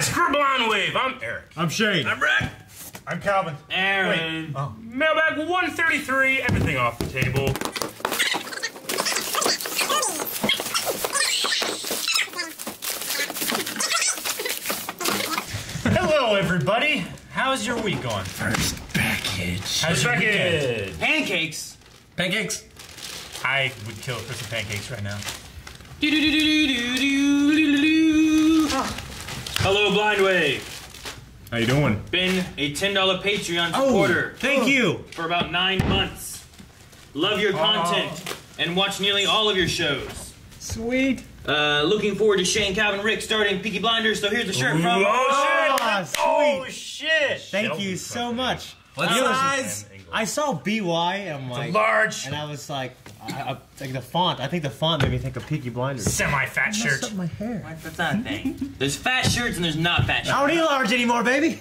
guys for Blind Wave. I'm Eric. I'm Shane. I'm Rick. I'm Calvin. Aaron. Mailbag 133. Everything off the table. Hello, everybody. How's your week going? First package. How's your weekend? Pancakes. Pancakes. I would kill for some pancakes right now. Hello, Blind Wave. How you doing? Been a $10 Patreon supporter Oh, thank you. for about nine months. Love your content and watch nearly all of your shows. Sweet. Uh, looking forward to Shane, Calvin, Rick starting Peaky Blinders. So here's the shirt from. Oh, Ah, shit. Oh, shit. Thank you so much. What You know, size? I saw BY and I'm like, Large. and I was like, I, I, like the font. I think the font made me think of Peaky Blinders. Semi-fat shirt. my hair. What? That's not a thing. There's fat shirts and there's not fat I don't need large anymore, baby.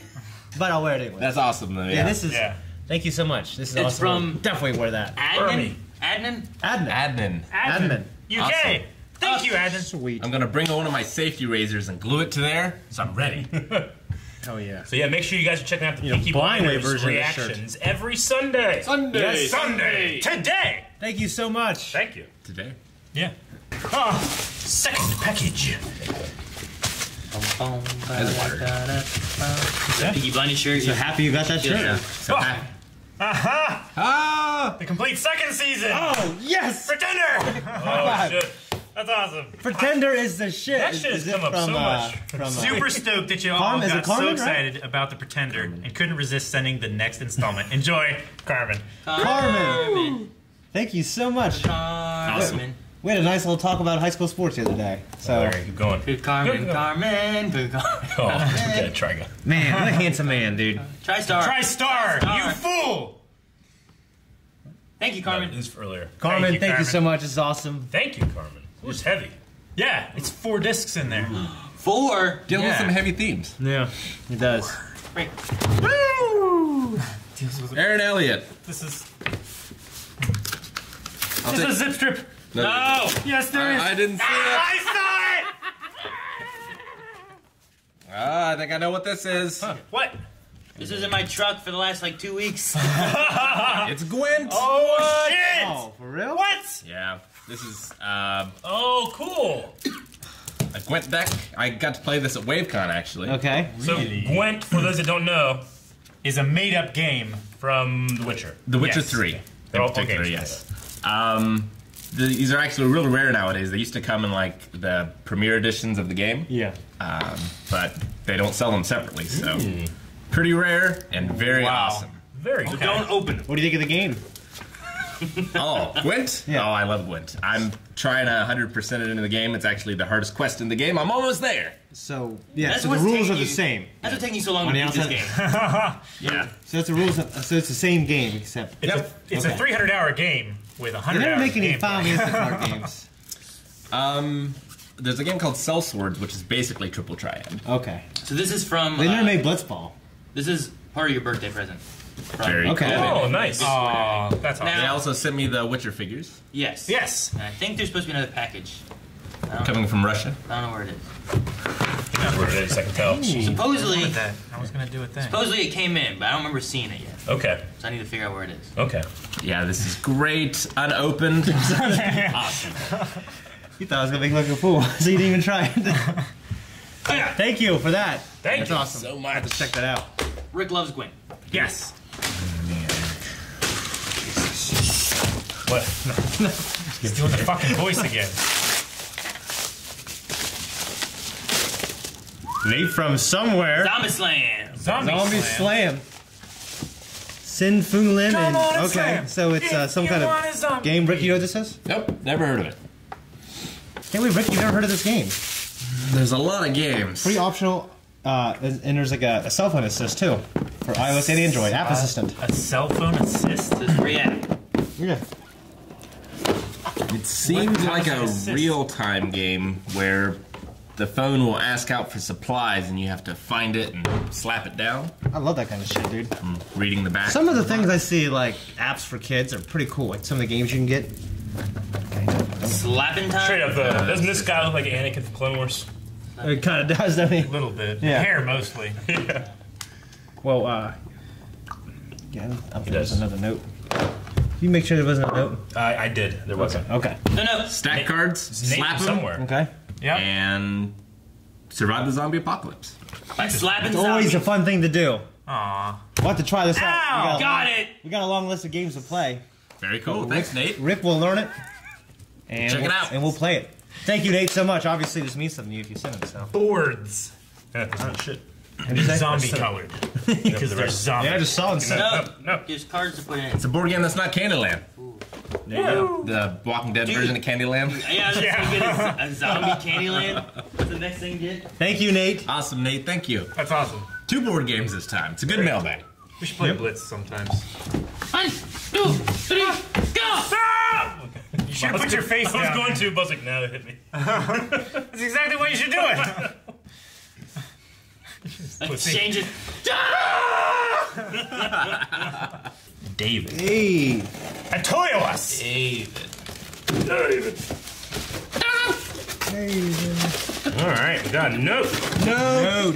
But I'll wear it anyway. That's awesome, though. yeah. Yeah. this is. Yeah. Thank you so much. This is It's awesome. from- Definitely wear that. Admin? Admin? Admin. admin. Admin. UK. Awesome. Thank you, Adnan. Sweet. I'm gonna bring one of my safety razors and glue it to there, so I'm ready. Hell yeah. So yeah, make sure you guys are checking out the You know, Peaky blind Blinders version of the shirt. reactions every Sunday. Sunday. Yes. Sunday. Today. Thank you so much. Thank you. Today. Yeah. Ah, second package. Peaky Blinders shirt. So happy you got that shirt. Yeah. So Oh. happy. Aha! Ah! The complete second season. Oh yes. Pretender. Oh shit. That's awesome. Pretender is the shit. That Is- shit is has it come up from, so uh, much. From, uh, Super stoked that you all Carmen- is it got Carmen, so right? excited about the Pretender and couldn't resist sending the next installment. Enjoy, Carmen. Carmen. Thank you so much. Carmen. We had a nice little talk about high school sports the other day. So, All right, keep going. Good Carmen, Good. Carmen, good Carmen. Oh, okay, try again. man, what a handsome man, dude. TriStar. Try star, Try Star. you fool! Thank you, Carmen. Carmen. This is for earlier. Carmen, Thank thank you, you, so Carmen. much. It's awesome. Thank you, Carmen. It was heavy. Yeah, it's four discs in there. Four. Deal with Yeah. some heavy themes. Yeah, it does. Right. Aaron Elliott. This is I'll this take- is a zip strip. No, No. Yes, there is. I, I didn't see it. I Ah, I think I know what this is. saw it. What? This was in my truck for the last like two weeks. It's Gwent. Oh shit! Oh, for real? What? Yeah, this is uh, Oh, cool. a Gwent deck. I got to play this at WaveCon actually. Okay. So Gwent, for those that don't know, Is a made-up game. from The Witcher. The Witcher Yes. 3 in They're all particular, games yes. Um, the, these are actually real rare nowadays. They used to come in like the premiere editions of the game, Yeah. um, but they don't sell them separately. So pretty rare and very Wow. awesome. Very good. Don't open it. What do you think of the game? Oh, Gwent? Yeah. Oh, I love Gwent. I'm trying to 100% it into the game. It's actually the hardest quest in the game. I'm almost there. So, yeah, That's so the what's rules taking are the you- same. That's what's taking you so long On to the beat this outside- game. Yeah. So that's the rules. Of, so it's the same game, except It's, Yep. a, it's Okay. a 300 hour game with 100 they 100 never hours make any of Final. Fantasy card games. Um, there's a game called Cell Swords, which is basically Triple Triad. Okay. So this is from. They never uh, made Blitzball. This is part of your birthday present. From- Very Okay. cool. Oh, nice. Oh, that's awesome. Now- They also sent me the Witcher figures Yes. yes. And I think there's supposed to be another package. I don't, coming from Russia. I don't know where it is. That's what it is, I can tell. Supposedly, With that, I was gonna do a thing. supposedly it came in, but I don't remember seeing it yet. Okay. So I need to figure out where it is. Okay. Yeah, this is great. Unopened. awesome. You thought I was gonna make you look a fool, so you didn't even try it. Yeah. Thank you for that. Thank That's you awesome. so I have to check that out. Rick loves Gwent. Yes. What? He's doing the fucking voice again. Nate from somewhere. Zombie Slam. Zombie, Zombie Slam. Slam. Sin Fu Lin Come on and okay, slam. so it's uh, some you kind of game. Rick, you know what this is? Nope, never heard of it. Can't believe Rick, you've never heard of this game. There's a lot of games. Pretty optional, uh, and and there's like a, a cell phone assist too for iOS and Android. App assistant. A cell phone assist. This is free. Yeah. It seems like a real-time game where the phone will ask out for supplies and you have to find it and slap it down. I love that kind of shit, dude. Reading the back. Some of the things I see, like apps for kids, are pretty cool. Like some of the games you can get. Slapping time. Straight up, uh, doesn't this guy look like Anakin from Clone Wars? It kind of does, doesn't he? A little bit. Yeah. Hair mostly. Well, uh, yeah, I think there's does. another note. You make sure there wasn't a note. I, I did. There wasn't. Okay. No, no. Stack cards, Nate slap them, somewhere. Okay. Yeah. and survive the zombie apocalypse. By slapping It's always a zombies. fun thing to do. Aw. We'll have to try this out. Ow! We got, Got it. we got a long list of games to play. Very cool. Thanks, Nate. Rick will learn it. And Check it we'll- out. And we'll play it. Thank you, Nate, so much. Obviously, this means something to you if you send it, so. Boards. Yeah, that's not shit. What'd? Zombie colored. Because they're zombies. Yeah, I just saw it. and No, oh, No. There's cards to put in. It's a board game that's not Candyland. There you go. The Walking Dead Dude. version of Candyland. Yeah, that's yeah. Good. A, a zombie Candyland. That's the next thing you did. Thank you, Nate. Awesome, Nate. Thank you. That's awesome. Two board games this time. It's a good mailbag. We should play Blitz sometimes. One, two, three, go! Stop! You should have put your face I was down. going to, but I was like, no, it hit me. That's exactly what you should do it. Exchange it. David. Hey. Atoyos. David. David. David. All right, we got a note. No.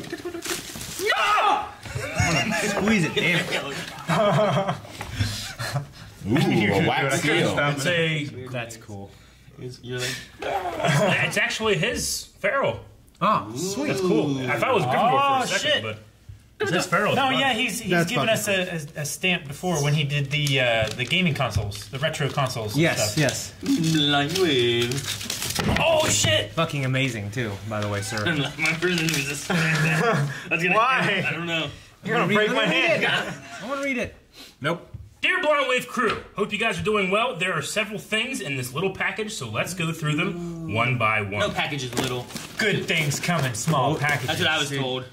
Squeeze it, damn it. Ooh, a wax seal. That's cool. You're like, It's actually his Feral. Ah, sweet. That's cool. I thought it was Gryffindor for a Oh, second, shit. but it's his Feral. No, yeah, he's he's That's given us a, a, a stamp before when he did the uh, the gaming consoles, the retro consoles. and Yes, stuff. yes. like wave. Oh shit! Fucking amazing, too, by the way, sir. My person was just That's gonna Why? I don't know. You're gonna break my hand. I want to read it. Nope. Dear Blind Wave crew, hope you guys are doing well. There are several things in this little package, so let's go through them one by one. No one. package is little. Good things come in small packages. That's what I was told.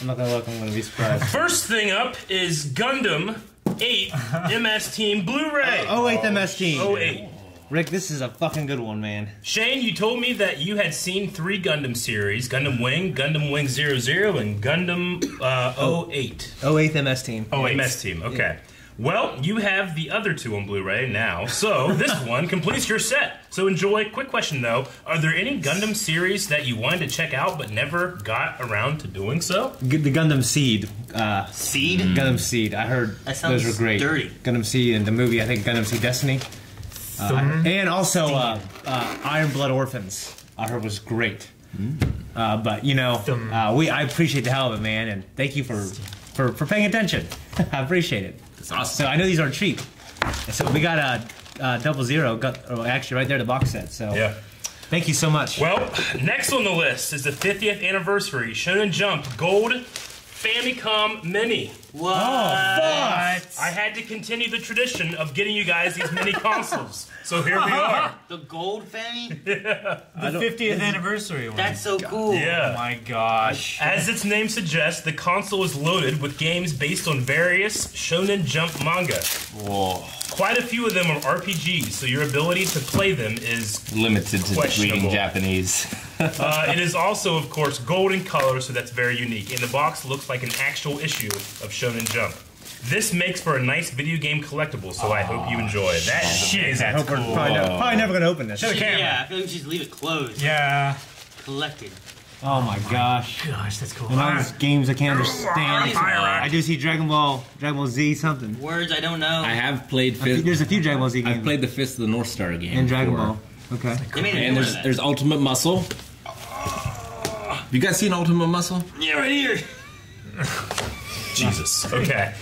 I'm not gonna look, I'm gonna be surprised. First thing up is Gundam 8 MS Team Blu-ray. Oh, 08 MS Team. 08. Rick, this is a fucking good one, man. Shane, you told me that you had seen three Gundam series: Gundam Wing, Gundam Wing 00, and Gundam uh, 08. 08 MS Team. Oh, MS Team. Okay. Well, you have the other two on Blu-ray now, so this one completes your set. So enjoy. Quick question though: Are there any Gundam series that you wanted to check out but never got around to doing so? G- The Gundam Seed. Uh, Seed? Gundam Seed. I heard That sounds those were great. dirty. Gundam Seed and the movie, I think Gundam Seed Destiny. Uh, and also uh, uh, Iron Blood Orphans. I heard was great. Uh, but you know, uh, we I appreciate the hell of it, man, and thank you for for, for paying attention. I appreciate it. That's awesome. So I know these aren't cheap. So we got a uh, double zero. Got oh, actually right there the box set. So Yeah. thank you so much. Well, next on the list is the 50th anniversary Shonen Jump Gold Famicom Mini. What? Oh, I had to continue the tradition of getting you guys these mini consoles. So here we are. The gold fanny? The 50th anniversary one. That's so cool. Yeah. oh Yeah. my gosh. As its name suggests, the console is loaded with games based on various Shonen Jump manga. Whoa. Quite a few of them are RPGs, so your ability to play them is. Limited to reading Japanese. Uh, it is also, of course, gold in color, so that's very unique. And the box looks like an actual issue of Shonen Jump. This makes for a nice video game collectible, so I hope you enjoy it. That is Shit, amazing. that's We're cool. probably, never, probably never gonna open this. Show the camera. Yeah, I feel like we should just leave it closed. Yeah. Collected. Oh my gosh. Gosh, that's cool. And all these games I can't understand. I do see Dragon Ball, Dragon Ball Z something. Words I don't know. I have played Fist. There's a few Dragon Ball Z games. I've played the Fist of the North Star game. And Dragon before. Ball. Okay. they And there's there's Ultimate Muscle. You guys seen Ultimate Muscle? Yeah, right here. Jesus. Okay.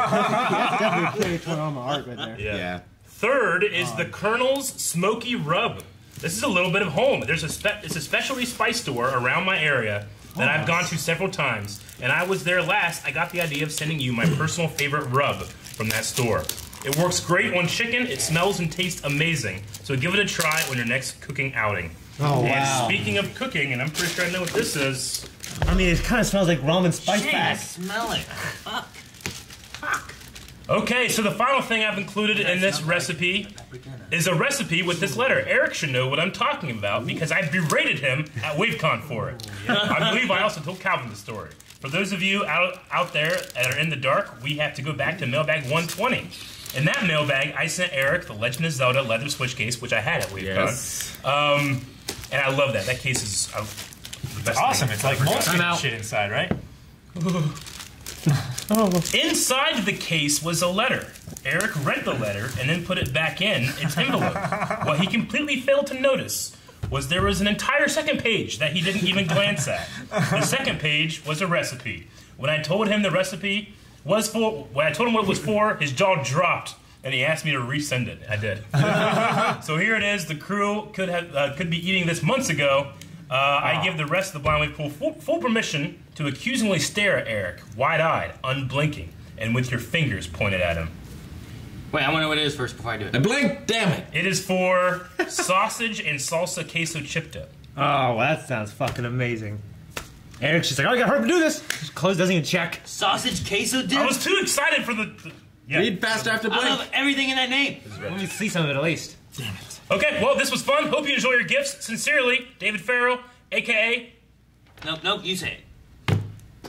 Definitely turn on my right there. Yeah. Third is the uh. Colonel's Smoky Rub. This is a little bit of home. There's a spe- it's a specialty spice store around my area that I've gone to several times, and I was there last. I got the idea of sending you my personal favorite rub from that store. It works great on chicken. It smells and tastes amazing. So give it a try on your next cooking outing. Oh And wow. speaking of cooking, and I'm pretty sure I know what this is. I mean, it kind of smells like ramen spice Jeez, pack. smell it. Fuck. Okay, so the final thing I've included in this recipe is a recipe with this letter. Eric should know what I'm talking about because I berated him at WaveCon for it. I believe I also told Calvin the story. For those of you out, out there that are in the dark, we have to go back to mailbag 120. In that mailbag, I sent Eric the Legend of Zelda leather switch case, which I had at WaveCon. Yes. Um, and I love that. That case is uh, the best. Awesome. thing It's like I've ever moleskin shit inside, right? Inside the case was a letter. Eric read the letter and then put it back in its envelope. what he completely failed to notice was there was an entire second page that he didn't even glance at. The second page was a recipe. When I told him the recipe was for, when I told him what it was for, his jaw dropped and he asked me to resend it. I did. so here it is. The crew could have uh, could be eating this months ago. Uh, I give the rest of the blind wave pool full, full permission to accusingly stare at Eric, wide-eyed, unblinking, and with your fingers pointed at him. Wait, I want to know what it is first before I do it. I it. blinked. Damn it. It is for sausage and salsa queso chipta. Oh, well, that sounds fucking amazing. Eric's just like, oh, I got her to do this. His clothes doesn't even check. Sausage queso dip. I was too excited for the. The- yeah. Read fast after I blink. love everything in that name. Let me see some of it at least. Damn it. Okay, well, this was fun. Hope you enjoy your gifts. Sincerely, David Farrell, aka Nope, nope. You say it.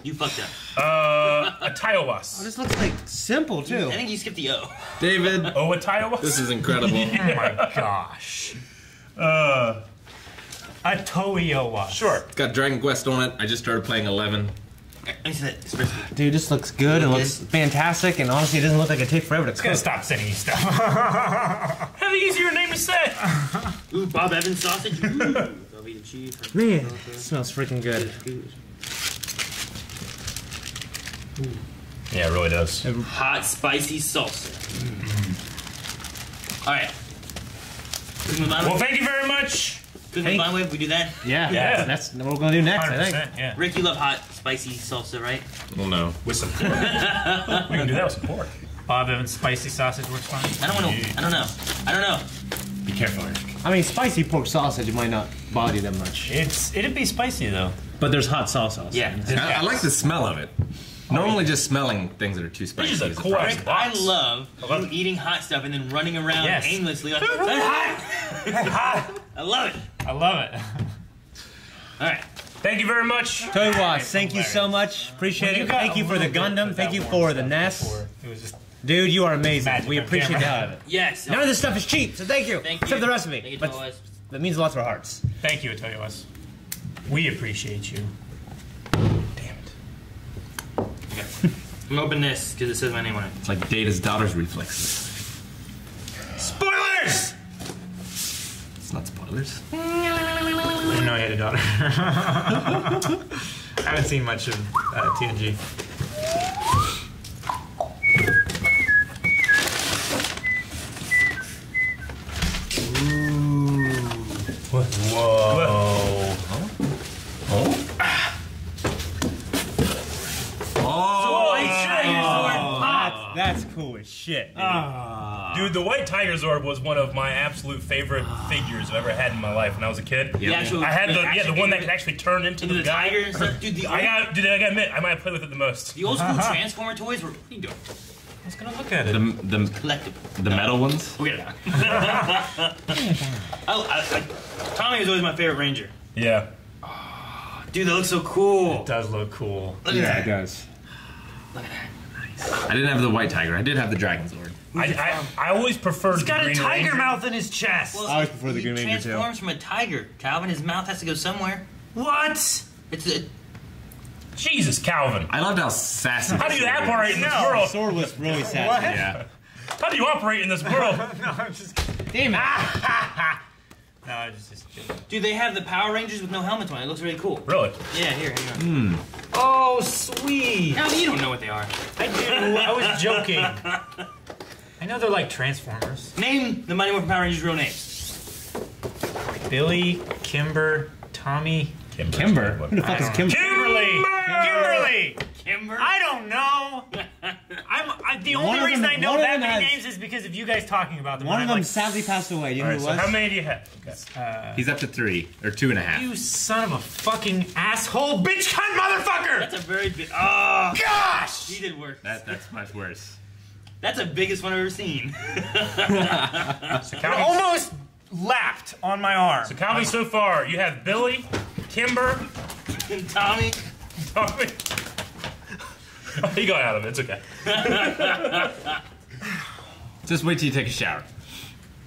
You fucked up. uh, Atayawas. This looks like simple, too. I think you skipped the O. David, Oh, Atayawas? this is incredible. Oh my gosh. Uh, A Toyowa. sure. It's got Dragon Quest on it. I just started playing 11. Let me see that. It's first. Dude, this looks good. It looks fantastic, and honestly, it doesn't look like it take forever to I'm gonna cook. stop sending you stuff. Have an easier name to say. Ooh, Bob Evans sausage. Ooh. Velveeta cheese. Man, it smells freaking good. Yeah, it really does. Hot spicy salsa. Mm-hmm. All right. Cooking with Well, thank you very much. Cooking with hey. Vine Wave, we do that. Yeah, Yeah. that's what we're gonna do next, I think. yeah. Rick, you love hot spicy salsa, right? Well, no. With some pork. we can do that with some pork. Bob Evans spicy sausage works fine. I don't want to. I don't know. I don't know. Be careful, Eric. I mean, spicy pork sausage might not bother you that much. It's it'd be spicy though. But there's hot sauce also. Yeah. I, I like the smell of it. Normally, just smelling things that are too spicy. is a is a cool-ass Rick, I box. love I love you it. eating hot stuff and then running around Yes. aimlessly like, "That's hot. I love it. I love it. All right. Thank you very much. Toy Watch, thank you so much. Appreciate it. Thank you for the Gundam. Thank you for the stuff NES. It was just Dude, you are amazing. Magic We on appreciate the camera. hell out of it. Yes. None of this stuff is cheap, so thank you. Thank Except you. the rest of Thank you, me. But Toys. that means a lot to our hearts. thank you, Toyowas. We appreciate you. Damn it. I'm open this because it says my name on it. It's like Data's daughter's reflexes. Spoilers! It's not spoilers. I didn't know he had a daughter. I haven't seen much of uh, TNG. That's, that's cool as shit. dude. Ah. Dude, the White Tigerzord was one of my absolute favorite ah. figures I've ever had in my life when I was a kid. The actual, I had the yeah the one that could actually turn into, into the, the guy. tiger and stuff. Dude, the I got, dude, I gotta admit, I might have played with it the most. the old school Transformer toys were pretty dope. I was gonna look at it. The, the, Collectible. the metal ones? We'll get it out. I, I, I, Tommy was always my favorite ranger. Yeah. Dude, that looks so cool. It does look cool. Look at that. does. Look at that. I didn't have the white tiger. I did have the dragon sword. I, I, I always preferred He's got the a tiger Ranger. mouth in his chest. Well, I always prefer the Green Ranger, too. transforms from a tiger. Calvin, his mouth has to go somewhere. what? It's a, Jesus, Calvin. I loved how sassy. How do you operate in this No. world? Sword was really sad. What? Yeah. How do you operate in this world? No, I'm just Damn it. No, I just, just kidding. dude, they have the Power Rangers with no helmets on. It looks really cool. really? Yeah, here, hang on. Hmm. Oh, sweet. Calvin, you don't know what they are. I do. I was joking. I know they're like Transformers. Name the Mighty Morphin Power Rangers' real names. Billy, Kimber, Tommy, Kimber. Who the fuck is Kimber? Kimberly. Kimberly. Kimber. I don't know. I'm I, the One only reason them- I know that many has- names is because of you guys talking about them. One of them like, sadly passed away. You know All right, who so was? how many do you have? Okay. Uh, He's up to three or two and a half. You son of a fucking asshole, bitch cunt motherfucker! That's a very big. Oh, Gosh! he did worse. That that's much worse. That's the biggest one I've ever seen. So almost lapped on my arm. so Calvin, so far you have Billy, Kimber, and Tommy. Tommy. Oh, he got out of it. It's okay. Just wait till you take a shower.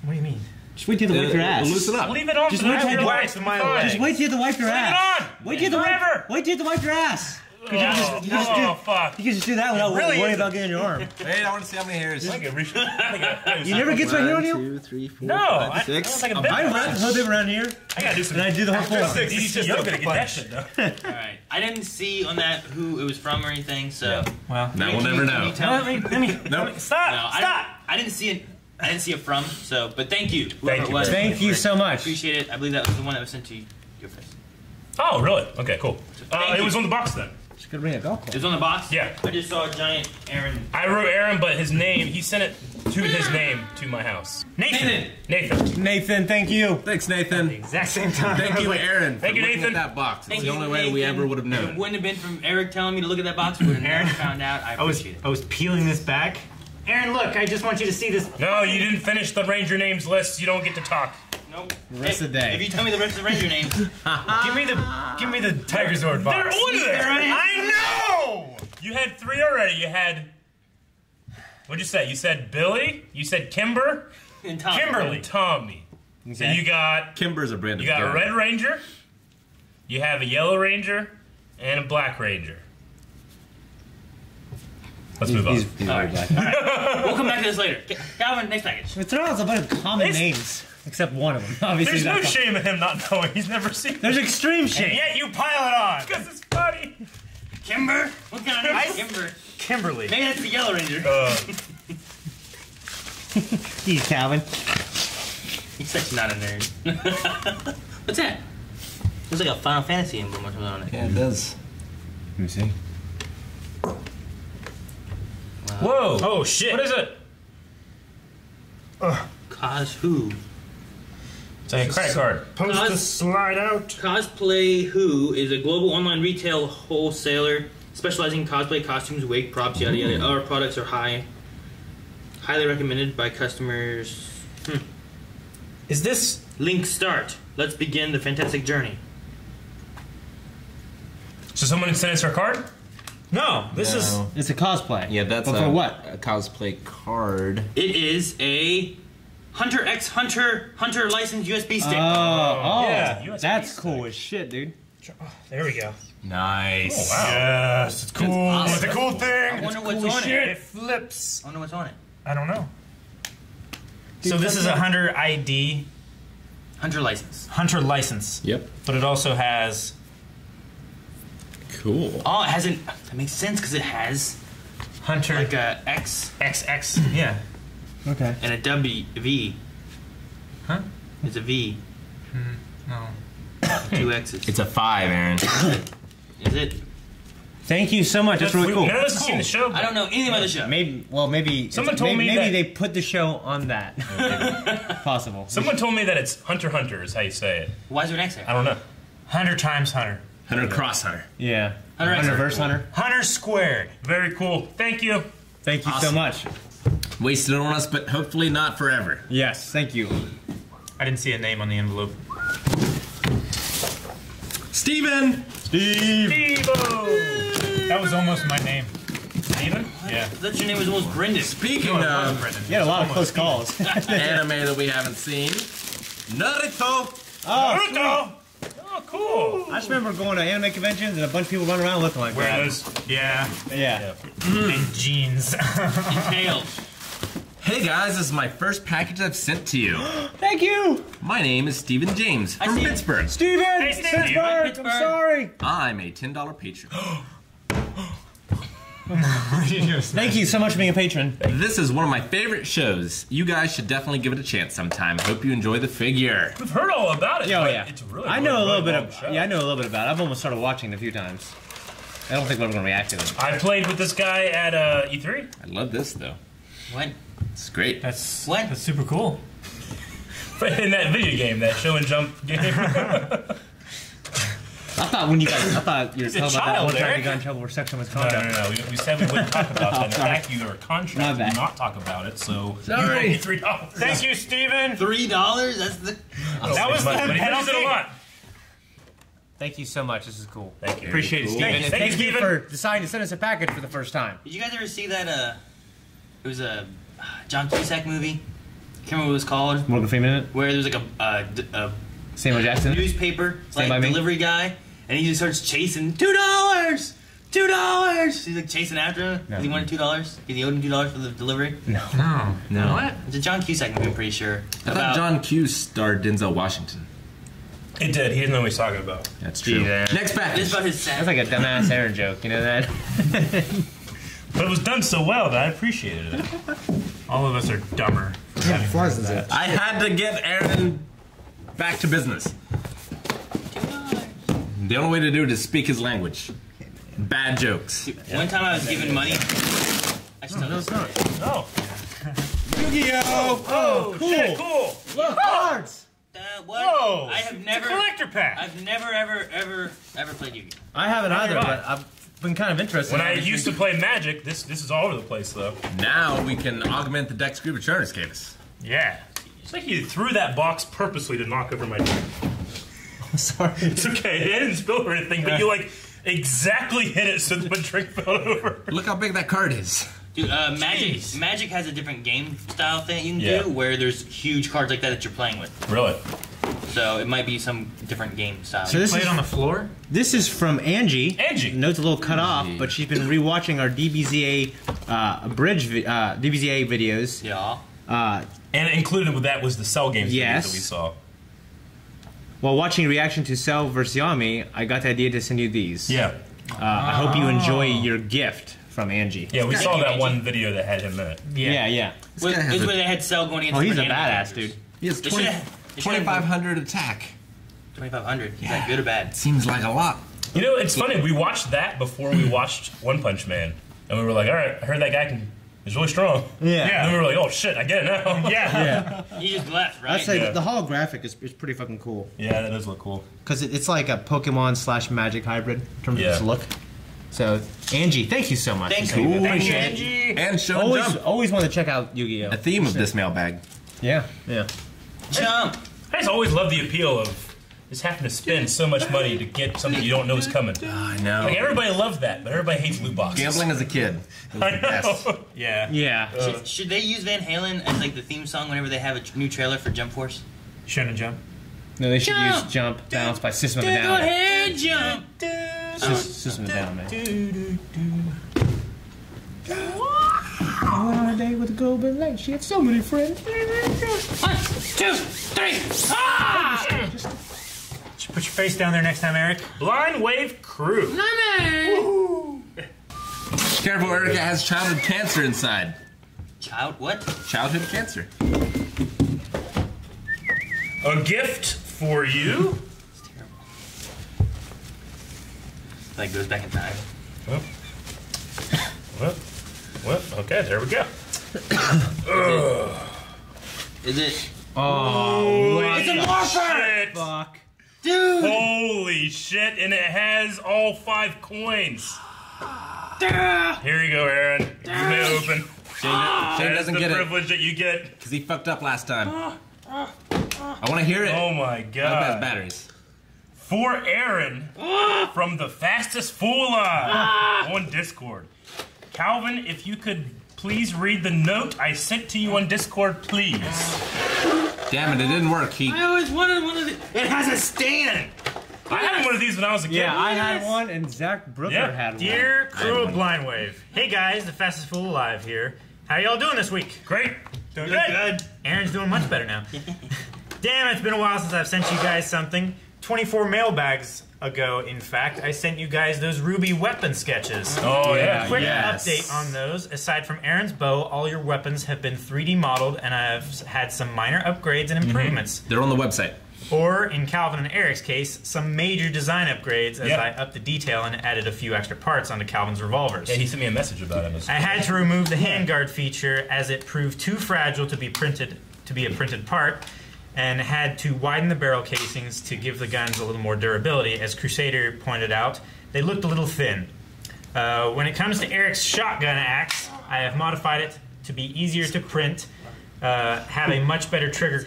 What do you mean? Just wait till you wipe your uh, ass. Loosen up. Leave it on Just for the wait rest of till your it life. wipes my fine. Just wait till you wipe your Leave it ass. on. Wait till you wipe. Forever. Wait till you wipe your ass. Oh, you just- you just oh, fuck. You can just do that without really worrying about getting your arm. Wait, I want to see how many hairs. I think it reached- I You never get right here on you. Two, three, four, No, five, I, I six. don't think a bit. I run the whole thing around here, I gotta do some. and I do the whole floor. DDP yoga to get that shit done. All right. I didn't see on that who it was from or anything, so. Well, Now we'll never know. you tell me? Let me. Nope. Stop. No, stop. I didn't see it. I didn't see it from. So, but thank you. Thank you. was. Thank you so much. Appreciate it. I believe that was the one that was sent to your face. Oh, really? Okay, cool. Uh, it you. was on the box then. Just gonna bring a golf It club. was on the box. Yeah. I just saw a giant Aaron. I wrote Aaron, but his name, he sent it to his name to my house. Nathan. Nathan. Nathan, thank you. Thanks, Nathan. The Exact same time. Thank you, Aaron, for Thank you, looking Nathan. at that box. It's Thank the you, only way we ever would have If it wouldn't have been from Eric telling me to look at that box, we would have Aaron? found out. I I was it. I was peeling this back. Aaron, look! I just want you to see this. No, you didn't finish the Ranger names list. You don't get to talk. Nope. The rest If- of the day. If you tell me the rest of the Ranger names, Give me the give me the Tiger Sword box. They're on there. I know. You had three already. You had. What'd you say? You said Billy. You said Kimber. and Tom. Kimberly. Tommy. So you got Kimber's a brand of you got a. Red Ranger. You have a Yellow Ranger and a Black Ranger. Let's move on. These- these are black. We'll come back to this later. Ca- Calvin, next package. But there are a bunch of common There's- names, except one of them. Obviously, There's no not- shame in him not knowing. He's never seen it. There's extreme shame. And Yet you pile it on because it's funny. Kimber? What kind of name Kimber? Kimberly. Maybe that's the Yellow Ranger. Uh, He's Calvin. He's such not a nerd. What's that? Looks like a Final Fantasy emblem or something on it. Yeah, it does. Let me see. whoa! Oh shit! What is it? Cos who? It's a credit card. Post Cos- the slide out. Cosplay Who is a global online retail wholesaler specializing in cosplay costumes, wig props, yada yada. Our products are high, highly recommended by customers. Hmm. Is this? Link start. Let's begin the fantastic journey. So someone sent us our card. No, this is. It's a cosplay. Yeah, that's But a, for what? a cosplay card. It is a Hunter X Hunter Hunter licensed USB stick. Oh, oh, Yeah, USB that's stick. cool as shit, dude. There we go. Nice. Oh, wow, Yes, it's cool. awesome. It's a cool thing. I wonder It's what's cool on shit. it. It flips. I wonder what's on it. I don't know. so this is a Hunter ID Hunter license. Hunter license, Yep. but it also has Cool. Oh, it hasn't. That makes sense because it has Hunter like a X XX. Yeah. Okay. and a W V. Huh? It's a V. No. Hmm, oh. Two X's. It's a five, Aaron. Is it? Thank you so much. That's really cool. None of us have seen the show. I don't know anything about the show. Maybe, well, maybe Someone it's- told maybe, me maybe that- they put the show on that. Possible. Someone told me that it's Hunter Hunter is how you say it. Why is there an X I there? I don't know. Hunter times Hunter. Hunter Cross Hunter. Yeah. Hunter X. Hunter verse Hunter. Hunter squared. Very cool. Thank you. Thank you so Awesome. much. Wasted on us, but hopefully not forever. Yes, thank you. I didn't see a name on the envelope. Steven! Devo. That was almost my name. Steven? Yeah. That your name was almost Brendan. Speaking No, of Brendan. You had a lot of close calls. anime that we haven't seen, Naruto! oh, Naruto. Oh, cool. I just remember going to anime conventions and a bunch of people running around looking like Wearing that. those. Yeah. Yeah. And jeans. Tails. Hey guys, this is my first package I've sent to you. Thank you, My name is Steven James I from Pittsburgh. Steven. Hey, Steven. Pittsburgh. I'm sorry. I'm a $10 patron. Thank you so much for being a patron. This is one of my favorite shows. You guys should definitely give it a chance sometime. Hope you enjoy the figure. We've heard all about it. Yeah, oh, yeah. It's really, I really, know a little really bit long of. show. Yeah, I know a little bit about it. I've almost started watching it a few times. I don't think we're gonna react to it. I played with this guy at uh, E3. I love this though. What? It's great. That's What? That's super cool. But in that video game, that show and jump game. I thought when you guys, I thought you were telling about that child, one time you got in trouble for sexual no, misconduct. no, no, no. We, we said we wouldn't talk about that. In sorry. fact, you are contract to not talk about it. So Sorry. you owe me three dollars. Thank you, Steven. Three dollars? That's the. That was the but, but he uses it a penalty. lot. Thank you so much. This is cool. Thank you. Appreciate it, Cool. Steven. Thank you. Thank thank you, you Steven. for deciding to send us a package for the first time. Did you guys ever see that? Uh, it was a uh, John Cusack movie. can't remember what it was called. Morgan Freeman. Where there's like a, a, a Samuel Jackson. newspaper Stand like by me. delivery guy, and he just starts chasing two dollars, two dollars. He's like chasing after him because he wanted two dollars. He owed him two dollars for the delivery. No. No. What? It's a John Cusack movie, I'm pretty sure. I thought John Q starred Denzel Washington. It did. He didn't know what he's talking about. That's true. Yeah. Next It's package. about his That's like a dumbass Aaron joke. You know that? But it was done so well that I appreciated it. All of us are dumber. Yeah, Flies is that? I had to get Aaron back to business. The only way to do it is speak his language. Bad jokes. One time I was given money. I still no, it's not. Oh. Yu-Gi-Oh! Oh, shit, cool. Look, cards. Uh, what? Whoa. I have It's never. a collector pack. I've never, ever, ever, ever played Yu-Gi. Oh! I haven't either, not. but I've been kind of interested. when I Obviously- used to play Magic, this this is all over the place though. Now we can augment the deck Scuba Charters gave us. Yeah. It's like you threw that box purposely to knock over my drink. Sorry. It's okay. It didn't spill or anything, but you like exactly hit it so the drink fell over. Look how big that card is. Dude, uh, Magic Jeez. Magic has a different game style thing you can Yeah. do where there's huge cards like that that you're playing with. Really? So it might be some different game style. So this Play is it on the floor? this is from Angie. Angie. Note's a little cut off, but she's been rewatching our DBZA uh, bridge vi- uh, DBZA videos. yeah. Uh, And included with that was the Cell Games video Yes. that we saw. While watching reaction to Cell vs Yami, I got the idea to send you these. Yeah. Uh, I hope you enjoy your gift from Angie. Yeah, we saw that Angie. one video that had him in it. Yeah, yeah. Well, guy has it's a- where they had Cell going against. Oh, he's a badass, animal dude. He has They 20, should've- they should've- 2,500 attack. 2500. Is that good or bad? Seems like a lot. You know, it's funny. We watched that before we watched One Punch Man, and we were like, "All right, I heard that guy can is really strong." Yeah. yeah. And then we were like, "Oh shit, I get it now." Yeah. Yeah. You just left, right? I'd say Yeah. the holographic is, is pretty fucking cool. yeah, that does look cool. Because it, it's like a Pokemon slash Magic hybrid in terms Yeah. of its look. So, Angie, thank you so much. Thank for you. that. Thank you, Angie. And show and Always, jump. always want to check out Yu-Gi-Oh. The theme of this mailbag. Yeah, yeah. Jump. I just always love the appeal of just having to spend so much money to get something you don't know is coming. I know. Like everybody loves that, but everybody hates loot boxes. Gambling as a kid. It was I the best. know. Yeah. Yeah. Should, should they use Van Halen as like the theme song whenever they have a new trailer for Jump Force? Shouldn't jump. No, they should Jump. use Jump Bounce by System of a Down. Go ahead, jump. Sys- System of a Down, man. I went on a date with a girl, but like she had so many friends. One, two, three. Ah! Should put your face down there next time, Eric. Blind Wave Crew. Careful, Erica has childhood cancer inside. Child, what? Childhood cancer. A gift for you. It's terrible. Like goes back in time. Well, well, well. okay, there we go. Is it? Oh, It's a morpher! fuck. Dude! Holy shit, and it has all five coins. Here you go, Aaron. You may open. Shane, That ah! Shane doesn't get it privilege that you get. because he fucked up last time. Ah, ah, I want to hear it. Oh my I hope has god. batteries. For Aaron from the fastest fool alive on Discord. Calvin, if you could please read the note I sent to you on Discord, please. Damn it, it didn't work. He I always wanted one of the. It has a stand! I had one of these when I was a kid. Yeah, I had one, and Zach Brooker Yeah. had one. Dear crew of Blind Wave. Hey guys, the fastest fool alive here. How y'all doing this week? Great. Doing Good. good. Aaron's doing much better now. Damn, it's been a while since I've sent you guys something. 24 mailbags ago, in fact, I sent you guys those RWBY weapon sketches. Oh, yeah. Quick yes. update on those. Aside from Aaron's bow, all your weapons have been 3D modeled, and I've had some minor upgrades and mm-hmm. improvements. they're on the website. Or, in Calvin and Eric's case, some major design upgrades as Yeah. I upped the detail and added a few extra parts onto Calvin's revolvers. Yeah, he sent me a message about it. I had to remove the handguard feature as it proved too fragile to be printed to be a printed part, and had to widen the barrel casings to give the guns a little more durability. As Crusader pointed out, they looked a little thin. Uh, when it comes to Eric's shotgun axe, I have modified it to be easier to print, uh, have a much better trigger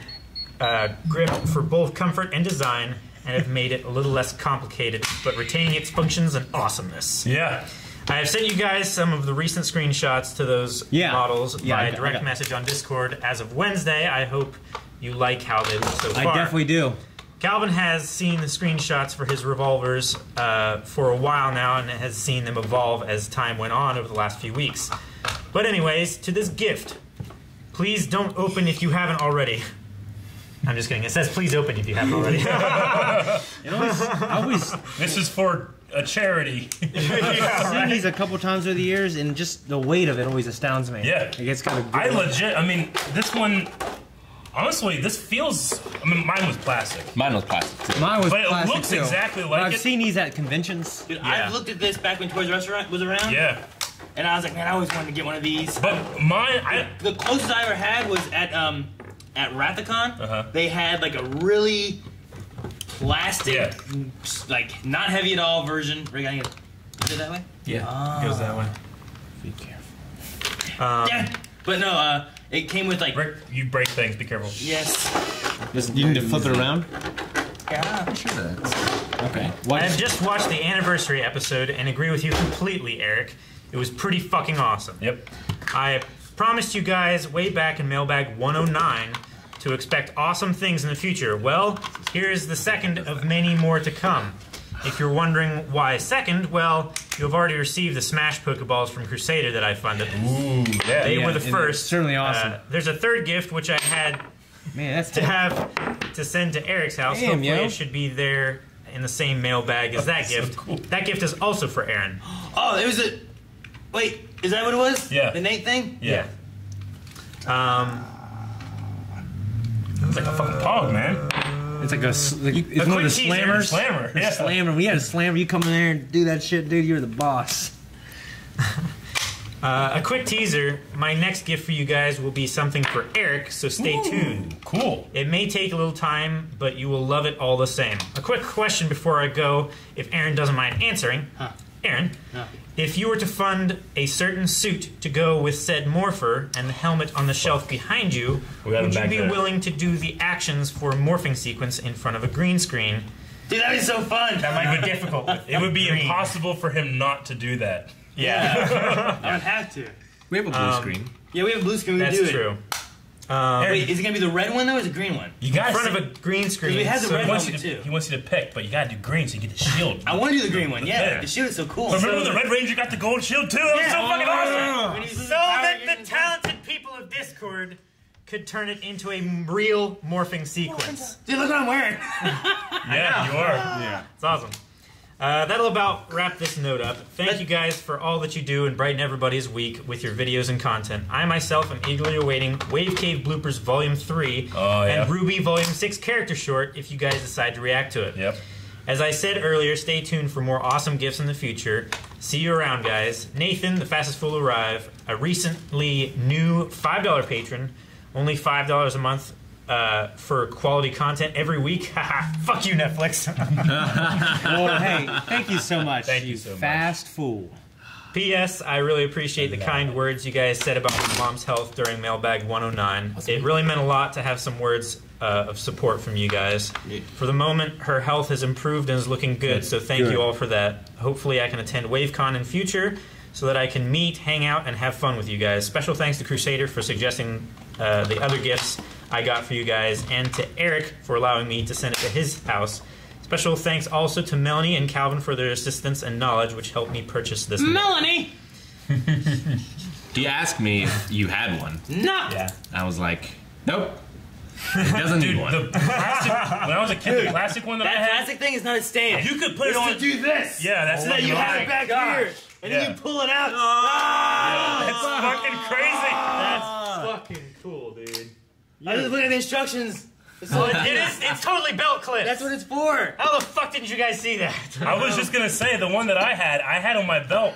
uh, grip for both comfort and design, and have made it a little less complicated, but retaining its functions and awesomeness. Yeah. I have sent you guys some of the recent screenshots to those Yeah. models Yeah, I via got- direct message on Discord as of Wednesday. I hope you like how they look so I definitely do. Calvin has seen the screenshots for his revolvers uh, for a while now and has seen them evolve as time went on over the last few weeks. But, anyways, to this gift, please don't open if you haven't already. I'm just kidding. It says please open if you haven't already. It always, I always This is for a charity. i've seen these a couple times over the years, and just the weight of it always astounds me. Yeah. it gets kind of. good I legit. I mean, this one. Honestly, this feels. I mean, mine was plastic, Mine was plastic too. Mine was but it plastic looks too. exactly But like I've it. seen these at conventions. Dude, Yeah. I've looked at this back when Toys R Us was around, yeah, and I was like, man, I always wanted to get one of these. but mine. I the closest I ever had was at um at Rathacon. Uh-huh. They had like a really plastic, Yeah. like not heavy at all version. Rick, I get is it that way? yeah, goes that way. Be careful. yeah. But no, uh, it came with like Rick, you break things. Be careful. yes. You need to flip it around. Yeah. Okay. I've just watched the anniversary episode and agree with you completely, Eric. It was pretty fucking awesome. Yep. I promised you guys way back in Mailbag 109 to expect awesome things in the future. Well, here's the second of many more to come. If you're wondering why second, well, you have already received the Smash Pokeballs from Crusader that I funded. Ooh, yeah. They yeah, were the first. certainly awesome. Uh, there's a third gift which I had Man, that's to have to send to Eric's house. Damn, Hopefully, yo. it should be there in the same mailbag as that So gift. cool. That gift is also for Aaron. Oh, it was a. Wait, is that what it was? Yeah. The Nate thing. yeah. Um, It's like a fucking pog, man. It's like a. Like, it's a one of the slammers. Slammer. Yeah. Slammer. We had a slammer. You come in there and do that shit, dude. You're the boss. uh, a quick teaser. My next gift for you guys will be something for Eric, so stay tuned. Cool. It may take a little time, but you will love it all the same. A quick question before I go, if Aaron doesn't mind answering. Aaron, No. if you were to fund a certain suit to go with said morpher and the helmet on the shelf behind you, We got him would you be there. willing to do the actions for a morphing sequence in front of a green screen? Dude, that'd be so fun. That might be difficult. It would be green. impossible for him not to do that. Yeah, I don't have to. We have a blue Um, screen. Yeah, we have a blue screen. We that's can do true. It. Wait, is it gonna be the red one though, or is it green one? You got In front of a green screen. we had the so- red he wants, one you to, too. he wants you to pick, but you gotta do green so you get the shield. I want to do the green one. Yeah, Yeah. the shield is so cool. Remember So- when the Red Ranger got the gold shield too? That was so fucking oh, awesome. When so that the talented people of Discord could turn it into a real morphing sequence. Dude, look what I'm wearing. Yeah, you are. Yeah, It's awesome. Uh, that'll about wrap this note up. Thank you guys for all that you do and brighten everybody's week with your videos and content. I myself am eagerly awaiting Wave Cave Bloopers Volume 3 Oh, yeah. and RWBY Volume 6 character short if you guys decide to react to it. Yep. As I said earlier, stay tuned for more awesome gifts in the future. See you around, guys. Nathan, the fastest fool to arrive, a recently new $5 patron, only $5 a month uh, for quality content every week. Haha, Fuck you, Netflix. Well, hey, thank you so much. Thank you so much. Fast fool. P.S. I really appreciate the kind words you guys said about my mom's health during Mailbag 109. It really meant a lot to have some words uh, of support from you guys. For the moment, her health has improved and is looking good, so thank Good. you all for that. Hopefully, I can attend WaveCon in future so that I can meet, hang out, and have fun with you guys. Special thanks to Crusader for suggesting uh, the other gifts I got for you guys, and to Eric for allowing me to send it to his house. Special thanks also to Melanie and Calvin for their assistance and knowledge, which helped me purchase this. Melanie. He asked me if you had one. No. Yeah. I was like, nope. He doesn't need one. the plastic, when I was a kid, the plastic one that, I That had, plastic thing is not a stand. you could put it It's on. to do this. Yeah, that's So that you have it back God. here, and Yeah. then you pull it out. That's fucking crazy. That's fucking cool, dude. I just look at the instructions. So it is. It's totally belt clipped. That's what it's for. How the fuck didn't you guys see that? I was just gonna say the one that I had, I had on my belt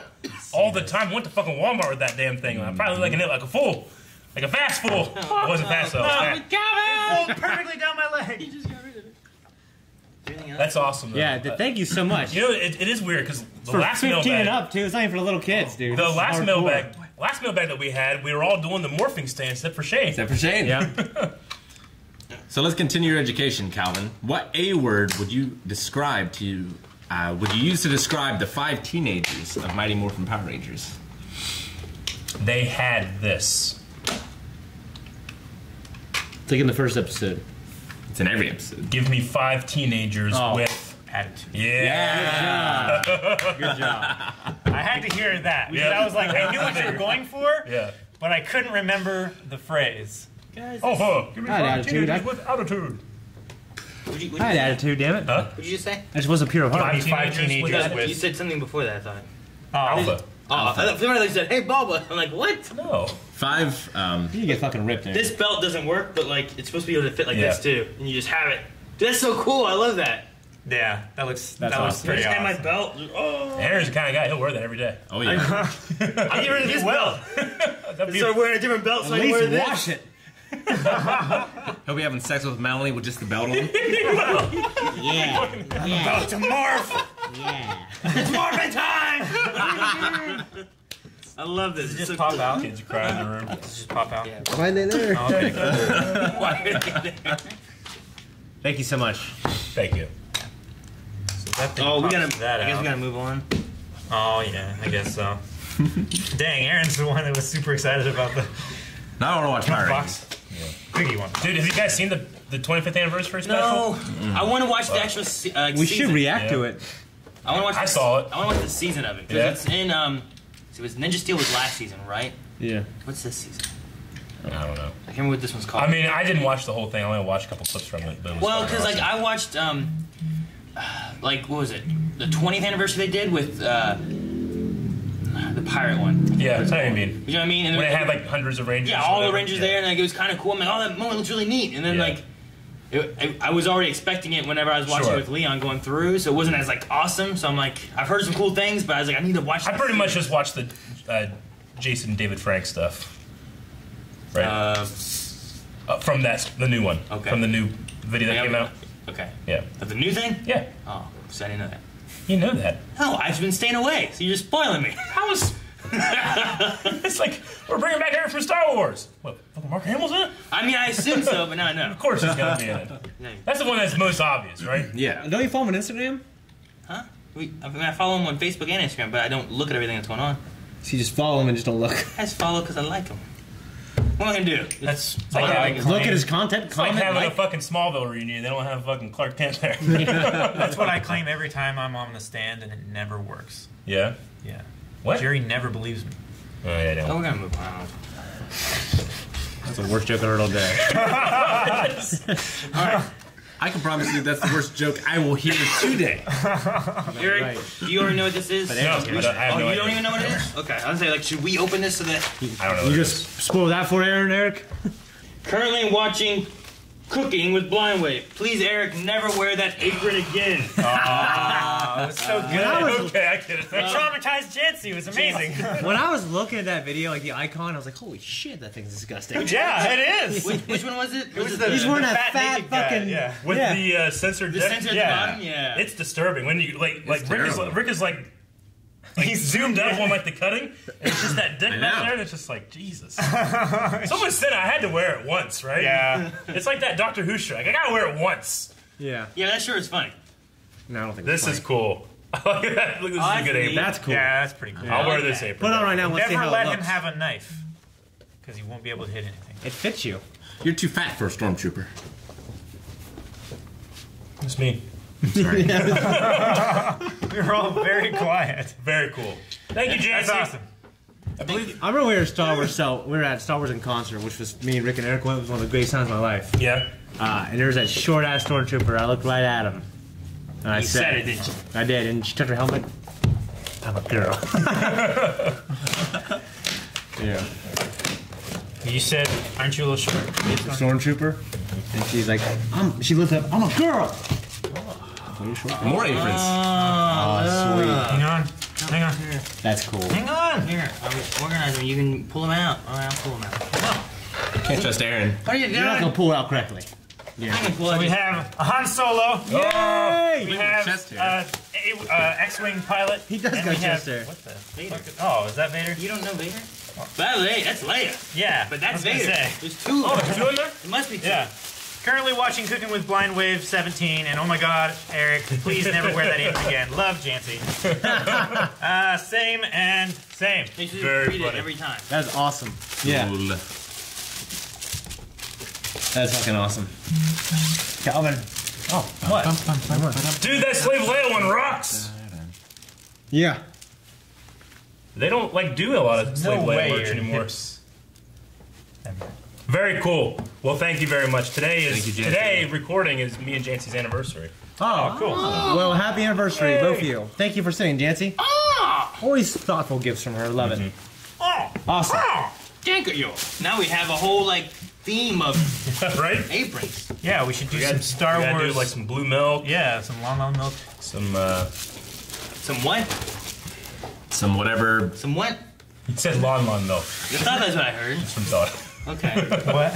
all the time. Went to fucking Walmart with that damn thing. I probably looking like an like a fool, like a fast fool. I wasn't fast though. I was fat. oh, perfectly down my leg. Anything else? That's awesome. Though. Yeah, th- thank you so much. You know, it, it is weird because the for last 15 mailbag, and up, too. It's not even for the little kids, dude. the This last hardcore. mailbag, last mailbag that we had, we were all doing the morphing stand except for Shane. Except for Shane. Yeah. So let's continue your education, Calvin. What A word would you describe to uh, would you use to describe the five teenagers of Mighty Morphin Power Rangers? They had this. It's like in the first episode. It's in every episode. Give me five teenagers Oh. with. Attitude. Yeah. Good job. I had to hear that because Yeah. I was like, I knew what you were going for, Yeah. but I couldn't remember the phrase. Guys, Oh, huh. Give me five attitude. teenagers I- with attitude. what'd you, what'd I had say? attitude, damn it. Huh? What'd you just say? I just wasn't pure of heart. Five Five teenagers teenagers with. You said something before that, I thought. Oh, Alpha. Oh, I thought for a minute said, "Hey, Bubba." I'm like, "What?" No. Five. Um, You get fucking ripped there. This belt doesn't work, but like it's supposed to be able to fit like Yeah. this too, and you just have it. That's so cool. I love that. Yeah, that looks That's that looks awesome. I pretty just had my belt. Oh, Aaron's the kind of guy he'll wear that every day. oh yeah. I get rid of this belt. That'd be- Start wearing a different belt so At I can wear least this. wash it. He'll be having sex with Melanie with just the belt on. Yeah. About to morph. Yeah. It's morphin' time. I love this. It's Just so pop out. Kids cry in the room. Just pop out. Yeah. Why are they there? Oh, okay, cool. Thank you so much. Thank you. So that thing Oh, we gotta. That I guess out. we gotta move on. Oh yeah, I guess so. Dang, Aaron's the one that was super excited about the Now I want to watch Power Rangers. box. Quickie one. Dude, have you guys seen the, the 25th anniversary special? No, I want to watch the actual. Se- uh, We season. should react to it. I want to watch. I the- saw it. I want to watch the season of it because Yeah. it's in. Um, so it was Ninja Steel was last season, right? Yeah. What's this season? I don't know. I can't remember what this one's called. I mean, I didn't watch the whole thing. I only watched a couple clips from it. But it well, because like. I watched, um, like what was it? The 20th anniversary they did with uh, the pirate one. yeah, that's what I mean. You know what I mean? And When it had like hundreds of rangers. yeah, all the rangers Yeah. there, and like, it was kind of cool. I'm like, oh, that moment looks really neat. And then Yeah. like. It, I, I was already expecting it whenever I was watching Sure. it with Leon going through, so it wasn't as like awesome. So I'm like, I've heard some cool things, but I was like, I need to watch. I pretty much just watched the uh, Jason David Frank stuff. Right. Uh, Uh, from that, the new one. Okay. From the new video that came out. Okay. Yeah. But the new thing? Yeah. Oh, so I didn't know that. You know that. No, I've been staying away, so you're just spoiling me. How was? it's like we're bringing back Eric from Star Wars. What? Fucking Mark Hamill's in it? I mean, I assume so, but now I know. Of course he's gonna be in it. That's the one that's most obvious, right? Yeah. Don't you follow him on Instagram? Huh? We, I mean, I follow him on Facebook and Instagram, but I don't look at everything that's going on. So you just follow him and just don't look. I just follow because I like him. What am I gonna do? That's It's like like having, having- Look at his content. it's like comment, having like. a fucking Smallville reunion. They don't have a fucking Clark Kent there. That's what I claim every time I'm on the stand, and it never works. yeah. Yeah. What? Jerry never believes me. Oh yeah, I Oh, don't. we're gonna move on. That's the worst joke I heard all day. I can promise you that's the worst joke I will hear today. Eric, right. do you already know what this is? But No, I don't- I have oh, no you idea. don't even know what it is? Okay, I was say like, should we open this so that I don't know. You what it just spoiled that for Aaron, Eric. currently watching Cooking with Blind Wave. Please, Eric, never wear that apron again. Oh, it's so good. I was- is. Okay, I get it. traumatized Jancy was amazing. When I was looking at that video, like the icon, I was like, "Holy shit, that thing's disgusting." yeah, it is. which, which one was it? Was, it the- the, He's wearing the that fat, naked guy, fucking. yeah. With Yeah. the uh, censored the deck- center at yeah. bottom? Yeah. It's disturbing when you like like Rick is, terrible. Rick is like he's zoomed up on like the cutting and it's just that dick I back know. there and it's just like Jesus. Someone said I had to wear it once, right? Yeah. It's like that Doctor Who strike. I gotta wear it once. Yeah. yeah, that sure is funny. No, I don't think This it's is cool. Look at that. Look, this Oh, is a good that's apron. That's cool. Yeah, that's pretty cool. I'll I wear like this that. apron. Put it on right now. Let's see Never how let it him looks. have a knife, because he won't be able to hit anything. It fits you. You're too fat for a stormtrooper. It's me. We were all very quiet. Very cool. Thank you, Jancy. That's awesome. I believe. I remember we were at Star Wars. So we were at Star Wars in concert, which was me and Rick and Eric went. It was one of the greatest times of my life. Yeah. Uh, and there was that short ass stormtrooper. I looked right at him. And I You said, said it, didn't you? I did, and she took her helmet. I'm a girl. yeah. You said, aren't you a little short? Stormtrooper. And she's like, I'm, she looked up, I'm a girl. More aprons. Oh, sweet. Hang on. Hang on. Here. That's cool. Hang on. Here, I was organizing. You can pull them out. All right, I'll pull them out. Can't trust Aaron. What are you You're not gonna pull it out correctly. I can pull So we have a Han Solo. Yay! We have the chest hair. uh, a, uh, X-wing pilot. He does and got we chest hair. What the? Vader. fuck Oh, is that Vader? You don't know Vader? That's Leia. That's Leia. Yeah, But that's Vader. say. There's two. Oh, of there's them. two in there? It must be two. Yeah, Currently watching Cooking with Blind Wave 17, and oh my god, Eric, please never wear that apron again. Love Jancy. uh, same and same. They should Very read it funny. every time. That's awesome. Yeah, Cool. that's fucking awesome. Calvin. Oh, What? Dude, that Slave Leia one rocks. Yeah. They don't like do a lot of Slave No Leia way merch anymore. hips- Very cool. Well, thank you very much. Today is you, today recording is me and Jancy's anniversary. Ah. Oh, cool. Ah. Well, happy anniversary, both of you. Thank you for sitting, Jancy. Ah. Always thoughtful gifts from her. Love it. Mm-hmm. Awesome. Thank you. Now we have a whole like theme of right? aprons. Yeah, we should do We some gotta- Star we Wars. do like some blue milk, yeah, some long, long milk. some. uh Some what? Some whatever. Some what? He said lawn lawn milk I thought that's what I heard. from Dog. Okay. What?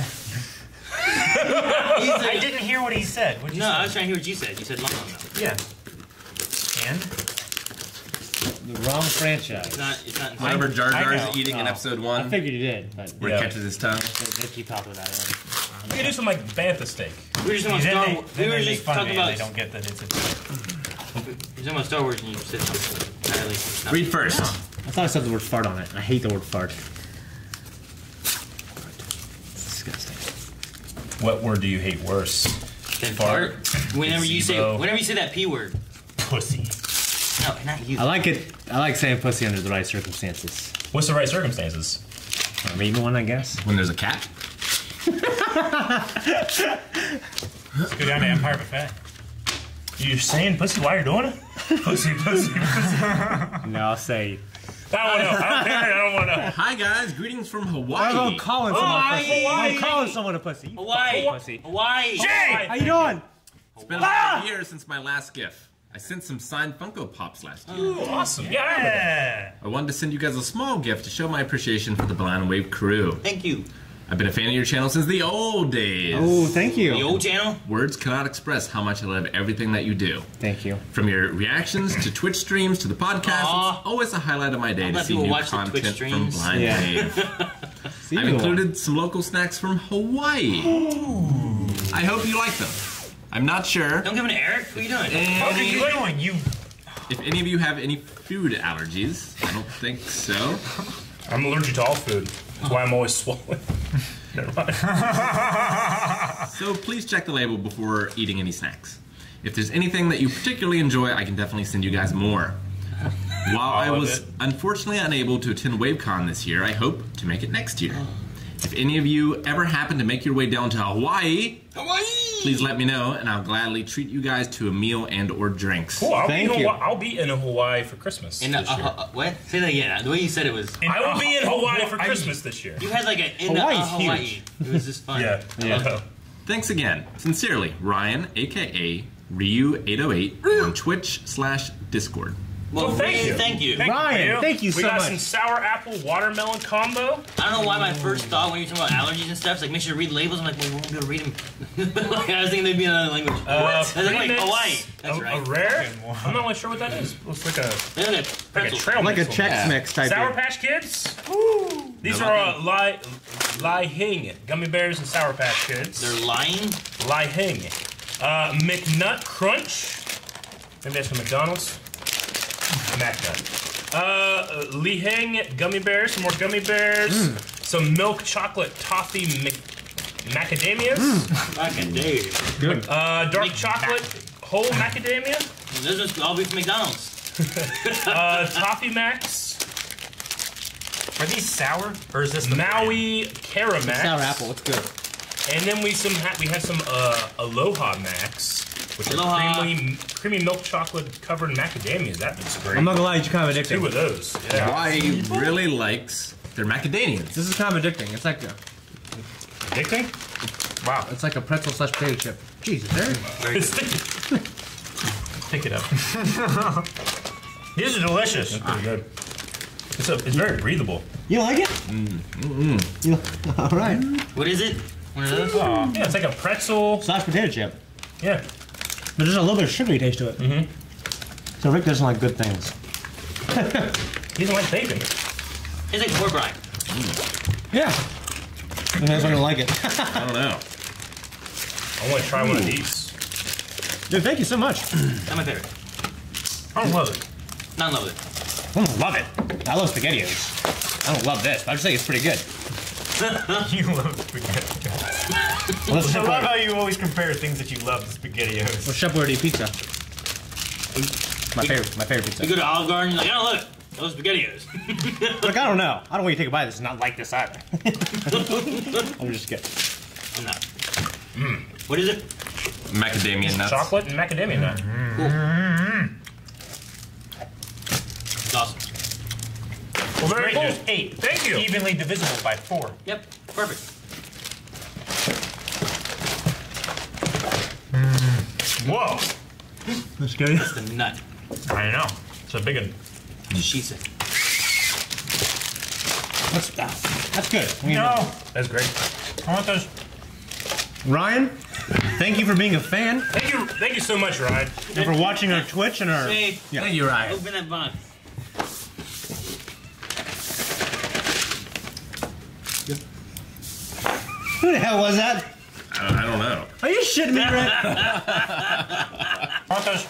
He I didn't hear what he said. What'd you no, I was trying to hear what you said. You said long long. Yeah. And? The wrong franchise. It's not. It's not. Whatever Jar I Jar's know. eating in oh. episode one. I figured you did, but where Yeah. it catches his tongue. they, they keep talking about it. We could do some like bantha steak. We were just talking about they, Star Wars. We were just talking about. they don't get that it's a We were talking about Star Wars, and you said something entirely. Read first. I thought I said the word fart on it. I hate the word fart. It's disgusting. What word do you hate worse? Then Fart. fart. Whenever you say, whenever you say that p word. Pussy. No, not you. I like it. I like saying pussy under the right circumstances. What's the right circumstances? I'm eating one, I guess. When there's a cat. Let's go down to Empire Buffet. You're saying pussy while you're doing it? pussy, pussy, pussy. No, I'll say. I don't want to know. I don't care. I don't want to know. Hi guys, greetings from Hawaii. Oh, I'm calling someone a pussy. Hawaii. I'm calling someone a pussy. Hawaii. Pussy. Hawaii. How you doing? It's been five ah! years since my last gift. I sent some signed Funko Pops last year. Ooh, awesome. Yeah, I. Yeah. I wanted to send you guys a small gift to show my appreciation for the Blind Wave crew. Thank you. I've been a fan of your channel since the old days. Oh, thank you. The old channel. Words cannot express how much I love everything that you do. Thank you. From your reactions to Twitch streams to the podcast, Aw. it's always a highlight of my day I'll to see new watch the Twitch content from streams. Blind Yeah. Wave. See I've you. included some local snacks from Hawaii. I hope you like them. I'm not sure. Don't give it to Eric. What are you doing? And What are you eh. doing? You. if any of you have any food allergies, I don't think so. I'm allergic to all food. That's why I'm always swollen. Never mind. So please check the label before eating any snacks. If there's anything that you particularly enjoy, I can definitely send you guys more. While I was it. unfortunately unable to attend WaveCon this year, I hope to make it next year. If any of you ever happen to make your way down to Hawaii, Hawaii. please let me know, and I'll gladly treat you guys to a meal and or drinks. Cool. I'll, Thank be in you. Hawaii, I'll be in Hawaii for Christmas In this uh, year. uh, what? Say that again. The way you said it was. I will be in Hawaii for I- Christmas this year. You had like a in Hawaii's uh, Hawaii. huge. It was just fun. Yeah. I love it. Thanks again. Sincerely, Ryan, aka Ryu808 on Twitch slash Discord. Well, Well, thank really, you. Thank you. Ryan, thank you so much. we got much. some sour apple watermelon combo. I don't know why my first thought when you were talking about allergies and stuff is like make sure you read labels. I'm like, well, we won't be able to read them. like, I was thinking they'd be in another language. Uh, I was like, wait, Hawaii. That's a, right. a rare. I'm not really sure what that is. Looks like a They're like a like a trail like a mix. Chex Mix type. Sour. Patch Kids. These No, are not uh, Lai Lai Hing gummy bears and Sour Patch Kids. They're lying. Lai Hing. Uh, McNut Crunch. Maybe that's from McDonald's. MacNut. Uh, Li Hing gummy bears. Some more gummy bears. Mm. Some milk chocolate toffee Mc- macadamias. Mm. Fucking. Good. Uh, dark Mc- chocolate whole macadamia. This is all be from McDonald's. Uh, toffee Max. Are these sour? Or is this the Maui Caramacs. Sour apple. It's good. And then we some ha- we have some uh, AlohaMacs, which Aloha. are creamy, creamy milk chocolate covered macadamias. That looks great. I'm not gonna lie, it's kind of Two of those. Yeah. Hawaii really likes their macadamians. This is kind of addicting. It's like a, Addicting? wow. It's like a pretzel slash potato chip. Jesus, there. Pick it up. these are delicious. That's pretty good. It's, a, it's very breathable. You like it? Mm-hmm. You, all right. What is it? One of those? Yeah, it's like a pretzel. Slash potato chip. Yeah. But there's a little bit of sugary taste to it. Mm-hmm. So Rick doesn't like good things. He doesn't like bacon. It's like pork brine. Yeah. And that's why I don't like it. I don't know. I want to try one of these. Dude, thank you so much. That's my favorite. I don't love it. Not in love with it. I don't love it. I love SpaghettiOs. I don't love this, but I just think it's pretty good. You love spaghetti. Well, let's I love how you always compare things that you love to SpaghettiOs. well, Chef Boyardee pizza. My favorite, my favorite pizza. You pizza. go to Olive Garden, you're like, I don't love it. Those SpaghettiOs. Look, I don't know. I don't want you to take a bite. This is not like this either. I'm just kidding. I'm not. Mm. What is it? Macadamia nuts. Chocolate and macadamia nut. It's awesome. Well, very Great cool. Eight. Thank you. Evenly divisible by four. Yep, perfect. Whoa. That's good. It's the nut. I know. It's a big one. She said. That's, that's good. We- No. That's great. I want those. Ryan, thank you for being a fan Thank you. Thank you so much, Ryan. and for watching our Twitch and our. Hey, Yeah. Thank you, Ryan. open that box. Who the hell was that? I don't, I don't know. Are you shitting me, Rick? I.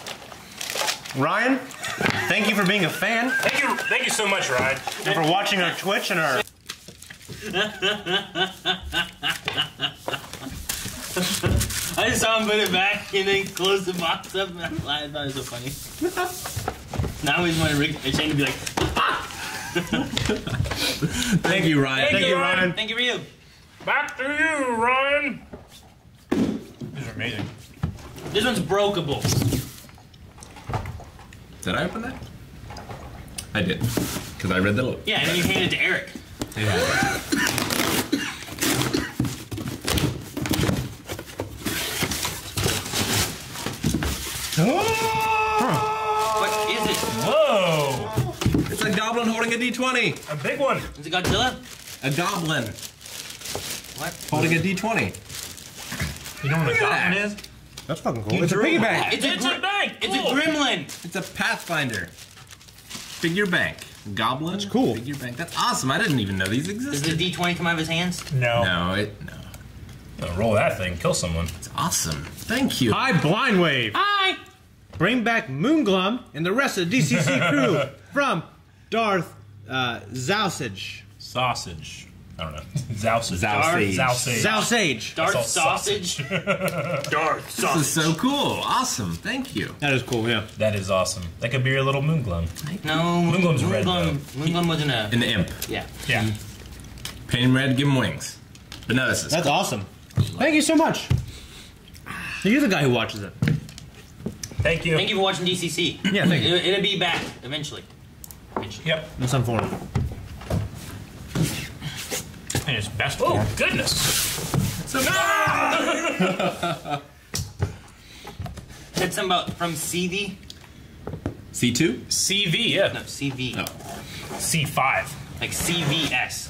Ryan, thank you for being a fan Thank you. Thank you so much, Ryan. and for watching our Twitch and our. I just saw him put it back and then close the box up. And I thought it was so funny. now he's wanting Rick Shane to be like, Thank you, Ryan. Thank you, Ryan. "Thank you for you." Back to you, Ryan. These are amazing. This one's brokeable. Did I open that? I did. Because I read the look. Yeah, and then you hand it to Eric. Yeah. Oh! What is it? Whoa. It's a goblin holding a d20. A big one. Is it Godzilla? A goblin What? holding a d20. You know what a Look at goblin that. is? That's fucking cool. You It's a drew piggy bank. It's a, It's gri- a bank. It's a Cool. gremlin. It's a Pathfinder. Figure bank. Goblin. That's cool. Figure bank. That's awesome. I didn't even know these existed. Does the D20 come out of his hands? No. No, it no. Gonna roll that thing. Kill someone. It's awesome. Thank you. Hi, Blind Wave. Hi. Bring back Moonglum and the rest of the DCC crew from Darth uh, Zousage. Sausage. I don't know. Zousage. Zousage. Zousage. Zousage. Darth That's all sausage. Darth This sausage. is so cool. Awesome. Thank you. That is cool, yeah. That is awesome. That could be your little moon glum. No, Moonglum's red, Moonglum, Moonglum wasn't a. An imp. Yeah. Yeah. Mm-hmm. Paint him red, give him wings. But no, this is That's awesome. Thank you so much. You're the guy who watches it. Thank you. Thank you for watching DCC. Yeah, thank you. It, it'll be back eventually. Eventually. Yep. In some unfortunate. In its best Oh form. goodness. Said something about from CV. C2? CV. Yeah. No, CV. Oh. C5. Like CVS.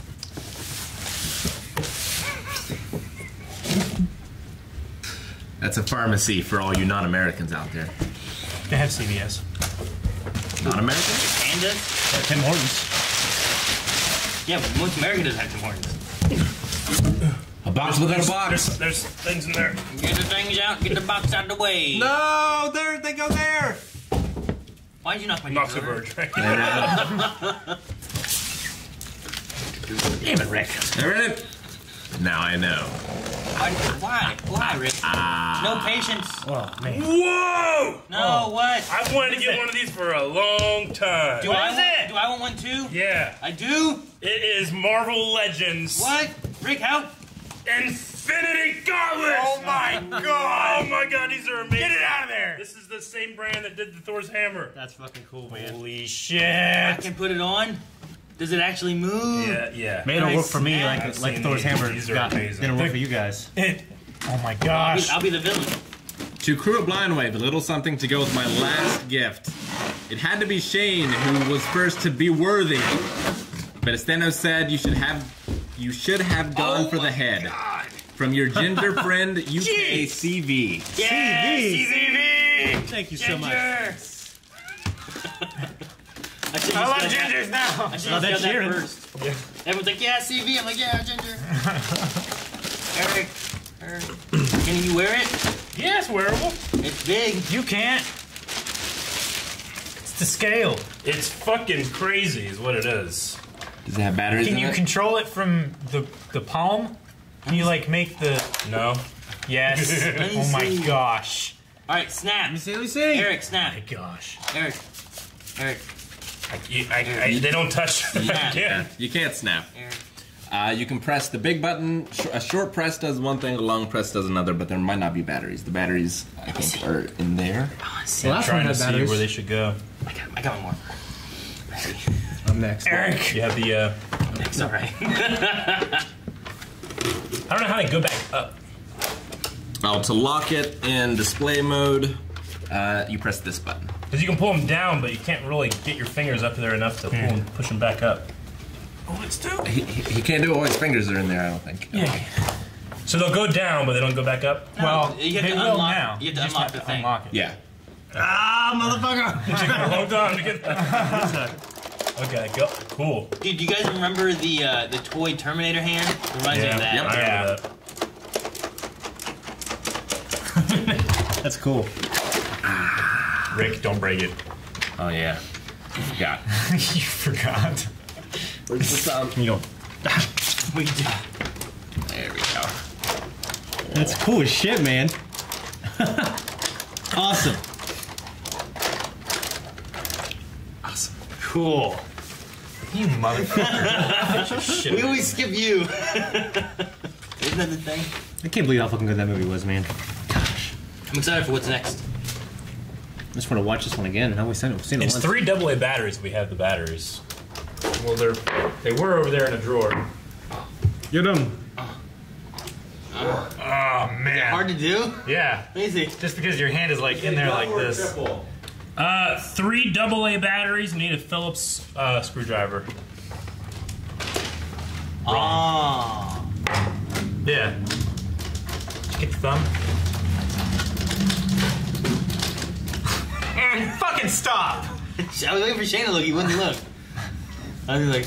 That's a pharmacy for all you non-Americans out there. They have CVS. Non-Americans? Pandas. Tim Hortons. Yeah, but most America doesn't have Tim Hortons. A box within a There's, box. there's things in there. Get the things out. Get the box out of the way. No, there they go there. Why'd you knock my Not knees so over? bird. Right? Damn it, Rick. They're. Now I know. Why? Why? Why, Rick? Ah. No patience. Oh, man. Whoa! No, what? I've wanted to get one of these for a long time. Do What I is want, it? Do I want one too? Yeah. I do. It is Marvel Legends. What? Rick, how? Infinity Gauntlet! Oh, oh my god! Oh my god, these are amazing. Get it out of there! This is the same brand that did the Thor's hammer. That's fucking cool, man. Holy shit! I can put it on. Does it actually move? Yeah, yeah. May it'll work for me like, I've like seen Thor's these. hammer These are got, amazing. didn't work for you guys. It, oh my I'll, be, gosh! I'll be the villain. To crew a blind wave, a little something to go with my last gift. It had to be Shane who was first to be worthy. But as Thanos said, you should have you should have gone Oh for the head. God. From your ginger friend UK CV. Yeah, CV. CVV. Thank you so much. Ginger. I, should I love just gingers now. I should have that's said that Sharon. first. Everyone's like, yeah, CV. I'm like, yeah, Ginger. Eric. Eric. Can you wear it? Yeah, it's wearable. It's big. You can't. It's the scale. It's fucking crazy, is what it is. Does it have batteries Can in you it? control it from the the palm? Can you like make the No. yes? me oh my see. gosh! All right, snap. See, let me see. Eric, snap. Oh My gosh! Eric. Eric. I, you- I, I, they don't touch. Yeah. I can't. You can't snap. Eric. Uh, you can press the big button. A short press does one thing, a long press does another, but there might not be batteries. The batteries, I think, are in there. I want to see. The last one Trying to had see where they should go. I got, I got one more. I'm next. Eric, You have the. Uh, It's all right. I don't know how to go back up. Now, to lock it in display mode, uh, you press this button. Because you can pull them down, but you can't really get your fingers up there enough to pull them, push them back up. Oh, it's two. He, he, he can't do it while his fingers are in there, I don't think. Yeah. So they'll go down, but they don't go back up. well, you have they to will unlock- now. you have to just unlock have the to thing. unlock it. Yeah. Ah, motherfucker! It took me a long time to get that. okay, go. Cool. Dude, do you guys remember the uh, the toy Terminator hand? Reminds me of that. Yep. I remember that. That's cool. Rick, don't break it. Oh, yeah. Forgot. you forgot. Where's the sound? You don't. We did. There we go. That's cool as shit, man. awesome. Awesome. Cool. You motherfucker! We always skip you. Isn't that the thing? I can't believe how fucking good that movie was, man. Gosh. I'm excited for what's next. I just want to watch this one again. I always seen it, We've seen it It's once. three AA batteries. We have the batteries. Well, they're they were over there in a drawer. Get him. Oh man. Hard to do? Yeah. Easy. Just because your hand is like in there like this. Uh, three AA batteries. Need a Phillips uh, screwdriver. Oh. Yeah. Did you get your thumb? Aaron, fucking stop! I was waiting for Shane to look. He wouldn't look. I was like,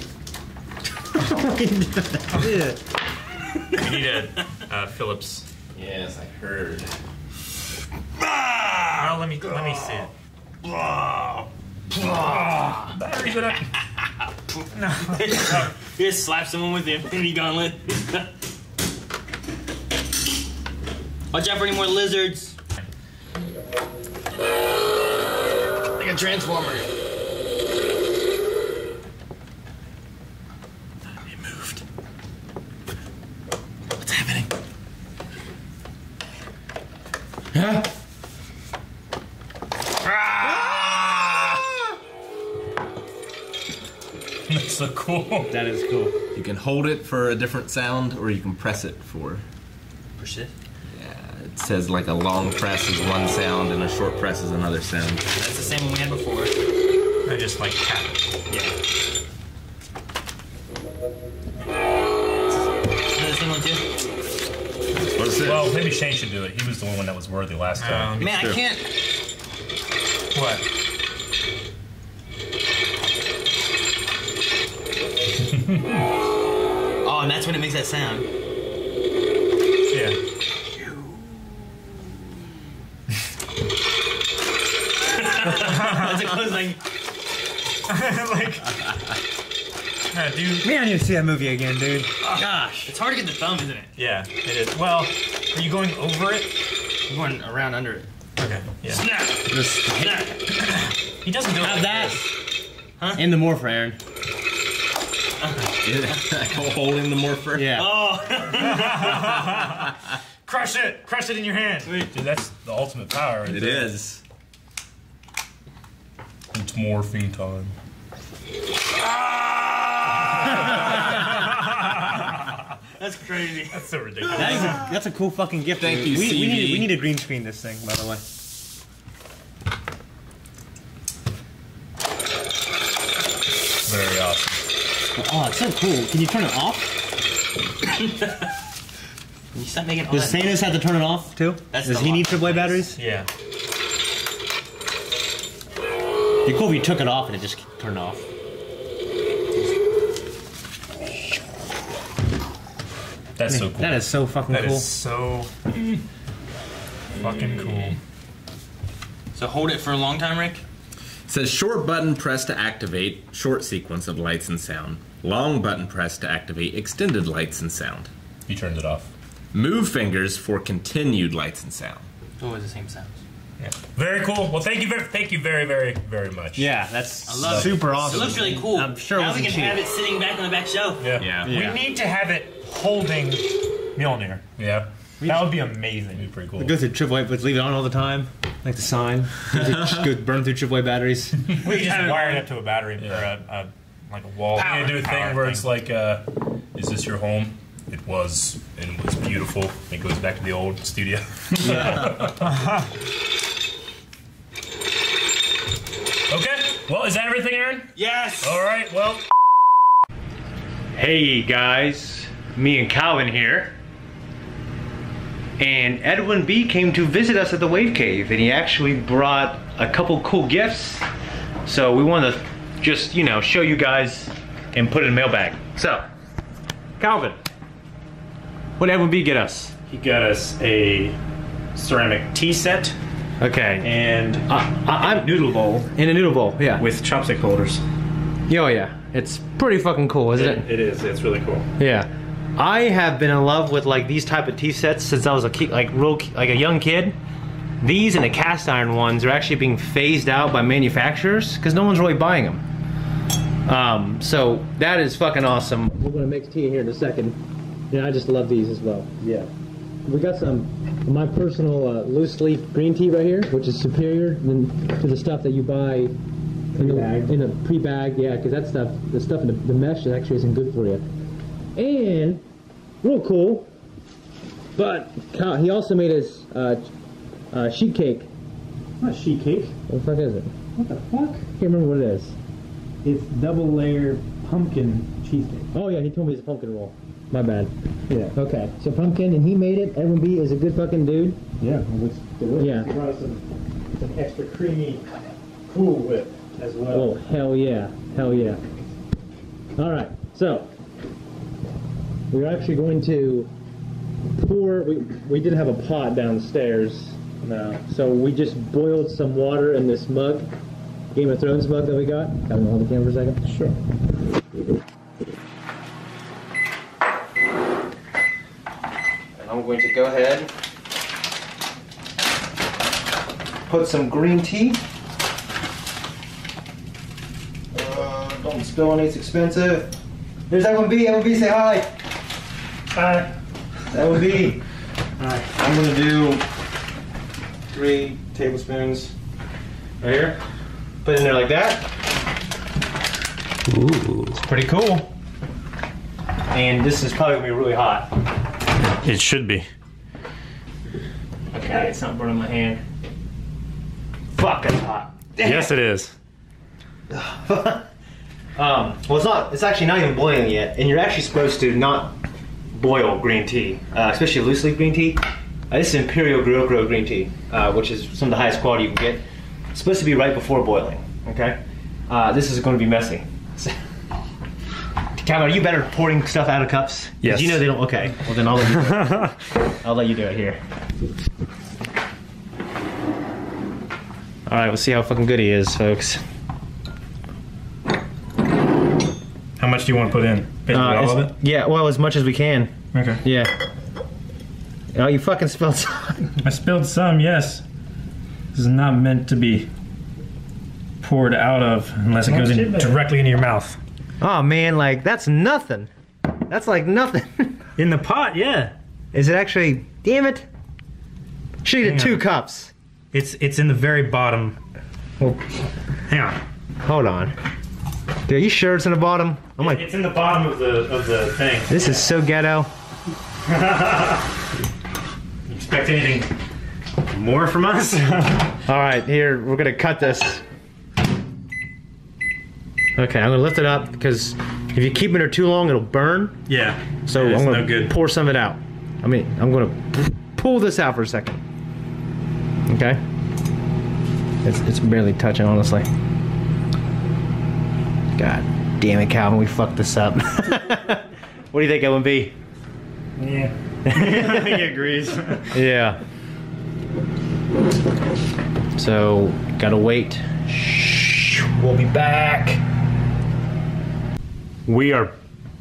We need a uh, Phillips. Yes, I heard. Oh, let me let me see it. Batteries in it. you just slap someone with the Infinity Gauntlet. Watch out for any more lizards. Like a transformer. It moved. What's happening? Ah! That's so cool. That is cool. You can hold it for a different sound, or you can press it for. Persist. It says like a long press is one sound, and a short press is another sound. That's the same one we had before. I just like tap it. Yeah. Is that the same one too? What's it? Well, maybe Shane should do it. He was the one that was worthy last time. Um, Man, I can't. what? Oh, and that's when it makes that sound. Yeah. That's a close like. like. No, dude. Man, I need to see that movie again, dude. Gosh, it's hard to get the thumb, isn't it? Yeah, it is. Well, are you going over it? I'm going around under it. Okay. Yeah. Snap! Just Snap! He doesn't do it have like that. this. Uh-huh. In the morph, Aaron. Holding the morpher. Yeah. Oh! Crush it! Crush it in your hand. Dude, that's the ultimate power. right It there. is. It's morphin' time. Ah! That's crazy. That's so ridiculous. That is a, that's a cool fucking gift. Thank you, we, we, need, we need to green screen this thing, by the way. Very awesome. Oh, it's so cool. Can you turn it off? Can you stop making Does that? Thanos have to turn it off too? That's Does he need lock. AAA batteries? Yeah. It'd be cool if you took it off and it just turned off. That's so cool. That is so fucking That cool. is so. fucking cool. So hold it for a long time, Rick. It says short button press to activate short sequence of lights and sound. Long button press to activate extended lights and sound. He turned it off. Move fingers for continued lights and sound. Always the same sounds. Yeah. Very cool. Well, thank you very, thank you very, very, very much. Yeah, that's I love super it. awesome. It looks really cool. I'm sure it now we wasn't can cheap. have it sitting back on the back shelf. Yeah. Yeah. Yeah. We need to have it holding Mjolnir. Yeah. That would be amazing. It'd be pretty cool. Go through AAA, but leave it on all the time, like the sign. Just go burn through AAA batteries. We just wire it up to a battery or a, a like a wall. We need to do a power thing where it's like, uh, is this your home? It was, and it was beautiful. It goes back to the old studio. okay. Well, is that everything, Aaron? Yes. All right. Well, Hey guys, me and Calvin here. And Edwin B came to visit us at the Wave Cave, and he actually brought a couple cool gifts. So we want to just, you know, show you guys and put it in a mailbag. So, Calvin, what did Edwin B get us? He got us a ceramic tea set Okay. and I, I'm noodle bowl in a noodle bowl. Yeah. with chopstick holders. oh yeah, it's pretty fucking cool, isn't it? it is. It's really cool. Yeah. I have been in love with like these type of tea sets since I was a kid, like real like a young kid. These and the cast iron ones are actually being phased out by manufacturers because no one's really buying them. Um, so that is fucking awesome. We're gonna mix tea here in a second. Yeah, I just love these as well. Yeah. We got some my personal uh, loose leaf green tea right here, which is superior than to the stuff that you buy in the in a pre-bag. Yeah, because that stuff, the stuff in the, the mesh actually isn't good for you. And real cool, but he also made his uh, uh, sheet cake. Not sheet cake. What the fuck is it? What the fuck? I Can't remember what it is. It's double layer pumpkin cheesecake. Oh yeah, he told me it's a pumpkin roll. My bad. Yeah. Okay, so pumpkin, and he made it. Edwin B is a good fucking dude. Yeah, it looks delicious. Yeah. He brought us some, some extra creamy Cool Whip as well. Oh hell yeah, hell yeah. All right, so we're actually going to pour. We we did have a pot downstairs. No. So we just boiled some water in this mug, Game of Thrones mug that we got. Can I hold the camera for a second? Sure. And I'm going to go ahead, put some green tea. Uh, don't spill any, it's expensive. There's Edwin B. Edwin B, say hi. Hi. would be. Hi. I'm gonna do three tablespoons right here. Put it in there like that. Ooh. It's pretty cool. And this is probably gonna be really hot. It should be. Okay, it's not burning my hand. Fuck, that's hot. Yes, it is. Um, well, it's not. It's actually not even boiling yet, and you're actually supposed to not boil green tea, uh, especially loose leaf green tea. Uh, this is Imperial Gyokuro green tea, uh, which is some of the highest quality you can get. It's supposed to be right before boiling. Okay, uh, this is going to be messy. Calvin, are you better at pouring stuff out of cups? Yes. You know they don't. Okay, well then I'll let you. Do it. I'll let you do it here. All right, we'll see how fucking good he is, folks. How much do you want to put in? Basically Uh, all of it? Yeah, well, as much as we can. Okay. Yeah. Oh, you fucking spilled some. I spilled some, yes. This is not meant to be poured out of unless it goes in directly into your mouth. Oh man, like that's nothing. That's like nothing. In the pot, yeah. Is it actually? Damn it! She have Hang two on. cups. It's it's in the very bottom. Well, hang on. Hold on. Dude, are you sure it's in the bottom? Oh I'm like, it's in the bottom of the of the thing. this is so ghetto. Expect anything more from us? All right, here we're gonna cut this. Okay, I'm gonna lift it up because if you keep it there too long, it'll burn. yeah. So I'm gonna no good. pour some of it out. I mean, I'm gonna pull this out for a second. Okay. It's it's barely touching, honestly. God damn it, Calvin, we fucked this up. what do you think, Edwin B? Yeah. he agrees. Yeah. So, gotta wait. We'll be back. We are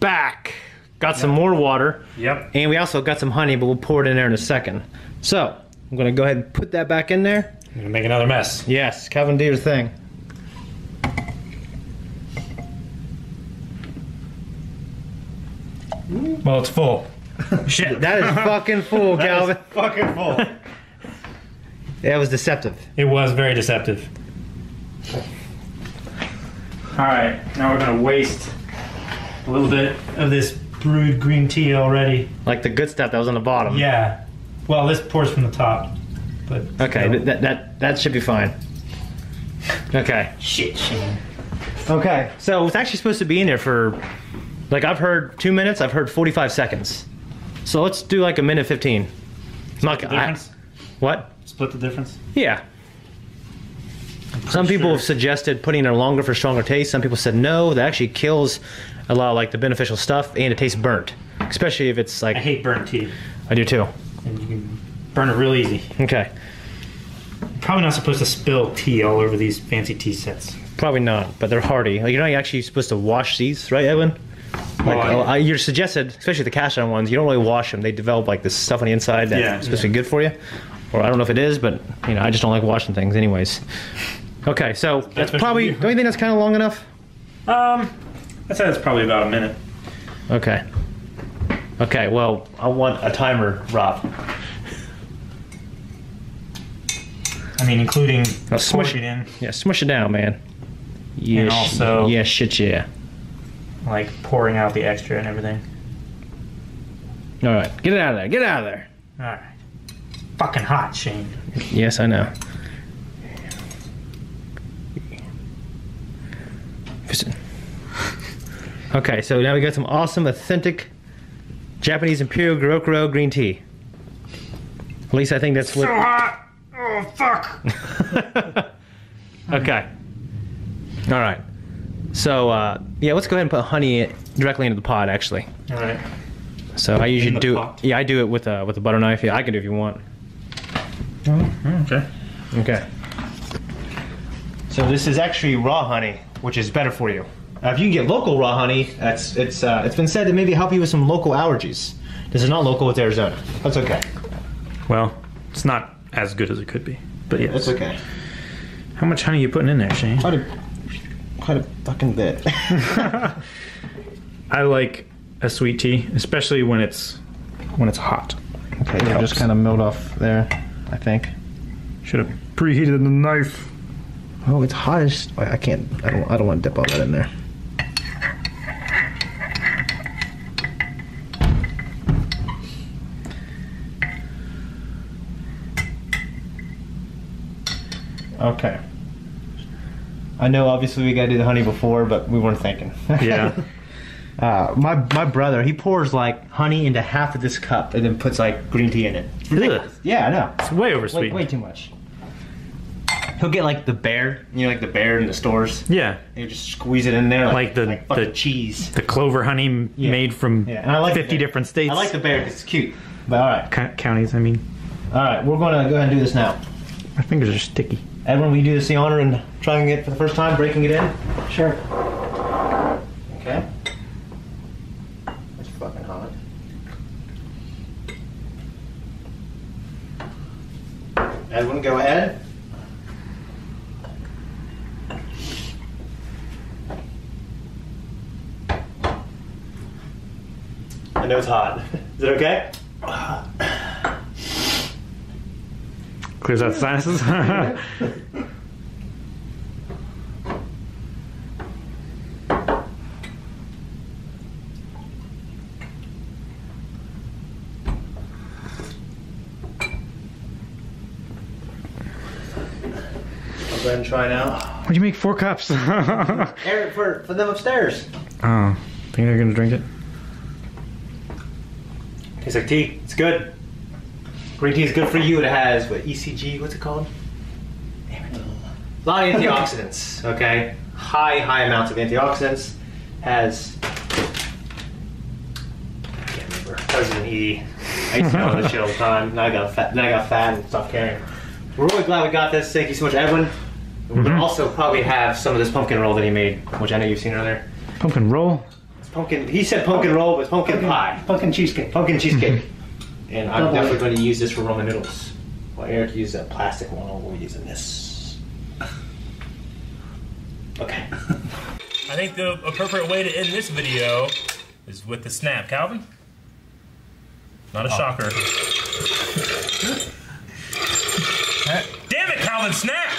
back. Got some more water. Yep. And we also got some honey, but we'll pour it in there in a second. So, I'm gonna go ahead and put that back in there. I'm gonna make another mess. Yes, Kevin, do your thing. Well, it's full. Shit. That is fucking full, Calvin. fucking full. That was deceptive. It was very deceptive. All right, now we're gonna waste a little bit of this brewed green tea already. Like the good stuff that was on the bottom. Yeah. Well, this pours from the top, but Okay, th- that that that should be fine. Okay. shit, Shane. Okay. So it's actually supposed to be in there for, like I've heard two minutes. I've heard forty-five seconds. So let's do like a minute fifteen. I'm not The gonna. I- what? Split the difference. Yeah. Some people sure. have suggested putting it longer for stronger taste. Some people said no, that actually kills a lot of like the beneficial stuff and it tastes burnt. Especially if it's like I hate burnt tea, I do too. and you can burn it real easy. Okay. Probably not supposed to spill tea all over these fancy tea sets. Probably not, but they're hardy. Like you're not actually supposed to wash these, right, Edwin? Like I- uh, you're suggested, especially the cast iron ones, you don't really wash them. They develop like this stuff on the inside that's Yeah, supposed to be good for you. Or I don't know if it is, but you know, I just don't like washing things, anyways. Okay, so that's what probably. Don't you think that's kind of long enough? Um, I'd say that's probably about a minute. Okay. Okay, well, I want a timer, Rob. I mean, including Now smush it in, Yeah, smush it down, man. Yeah, And also- yeah, shit, yeah. Like pouring out the extra and everything. All right, get it out of there. Get it out of there. All right. Fucking hot, Shane. Yes, I know. Okay, so now we got some awesome, authentic Japanese Imperial Gyokuro green tea. At least I think that's what. So hot. Oh fuck. Okay. All right. So uh, yeah, let's go ahead and put honey directly into the pot. Actually, All right. so I usually do. pot? Yeah, I do it with a with a butter knife. Yeah, I can do it if you want. Okay. Okay. So this is actually raw honey, which is better for you. Uh, if you can get local raw honey, that's it's uh, it's been said to maybe help you with some local allergies. This is not local; it's Arizona. That's okay. Well, it's not as good as it could be, but yeah, That's okay. How much honey are you putting in there, Shane? Quite a quite a fucking bit. I like a sweet tea, especially when it's when it's hot. okay, yeah, just kind of milled off there. I think. Should have preheated the knife. Oh, it's hot as I can't. I don't. I don't want to dip all that in there. Okay. I know. Obviously, we gotta do the honey before, but we weren't thinking. Yeah. Uh, my my brother, he pours like honey into half of this cup and then puts like green tea in it. Ugh. Yeah, I know. It's way over Way, sweet. way too much. He'll get like the bear, you know, like the bear in the stores. Yeah. And you just squeeze it in there, like, Like the- like the- cheese. The clover honey Yeah. made from Yeah, and I like 50 different states. I like the bear 'cause it's cute. But all right, Co- counties, I mean. all right, we're gonna go ahead and do this now. My fingers are sticky. Edwin, will you do us the honor and trying it for the first time, breaking it in? Sure. Okay. It's fucking hot. Edwin, go ahead. I know it's hot. Is it okay? Clears out the sinuses. I'll go ahead and try now. Why'd you make four cups? Eric, for, for them upstairs. Oh, think they're gonna drink it? Tastes like tea. It's good. Green tea is good for you. It has what ECG? What's it called? Damn it. A lot of antioxidants. Okay, high high amounts of antioxidants. Has I can't remember. An E. I used to know this shit all the time. Now I got fat. Now I got fat and stopped caring. We're really glad we got this. Thank you so much, Edwin. We're gonna mm-hmm. also probably have some of this pumpkin roll that he made, which I know you've seen earlier. Pumpkin roll. It's pumpkin. He said pumpkin roll, but it's pumpkin pie, Pumpkin cheesecake. pumpkin cheesecake. And I'm Double definitely going to use this for Roman noodles. Well, Eric used a plastic one. I'll be using this. Okay. I think the appropriate way to end this video is with the snap. Calvin? Not a shocker. Damn it, Calvin, snap!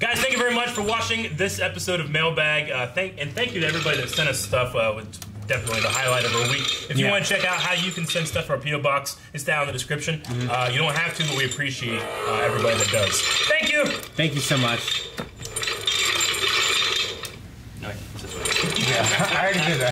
Guys, thank you very much for watching this episode of Mailbag. Uh, thank and thank you to everybody that sent us stuff. Uh, with definitely the highlight of our week. If you Yeah. want to check out how you can send stuff for our PO box, it's down in the description. Uh, you don't have to, but we appreciate uh, everybody that does. Thank you. Thank you so much. No, it's this way. I already did that.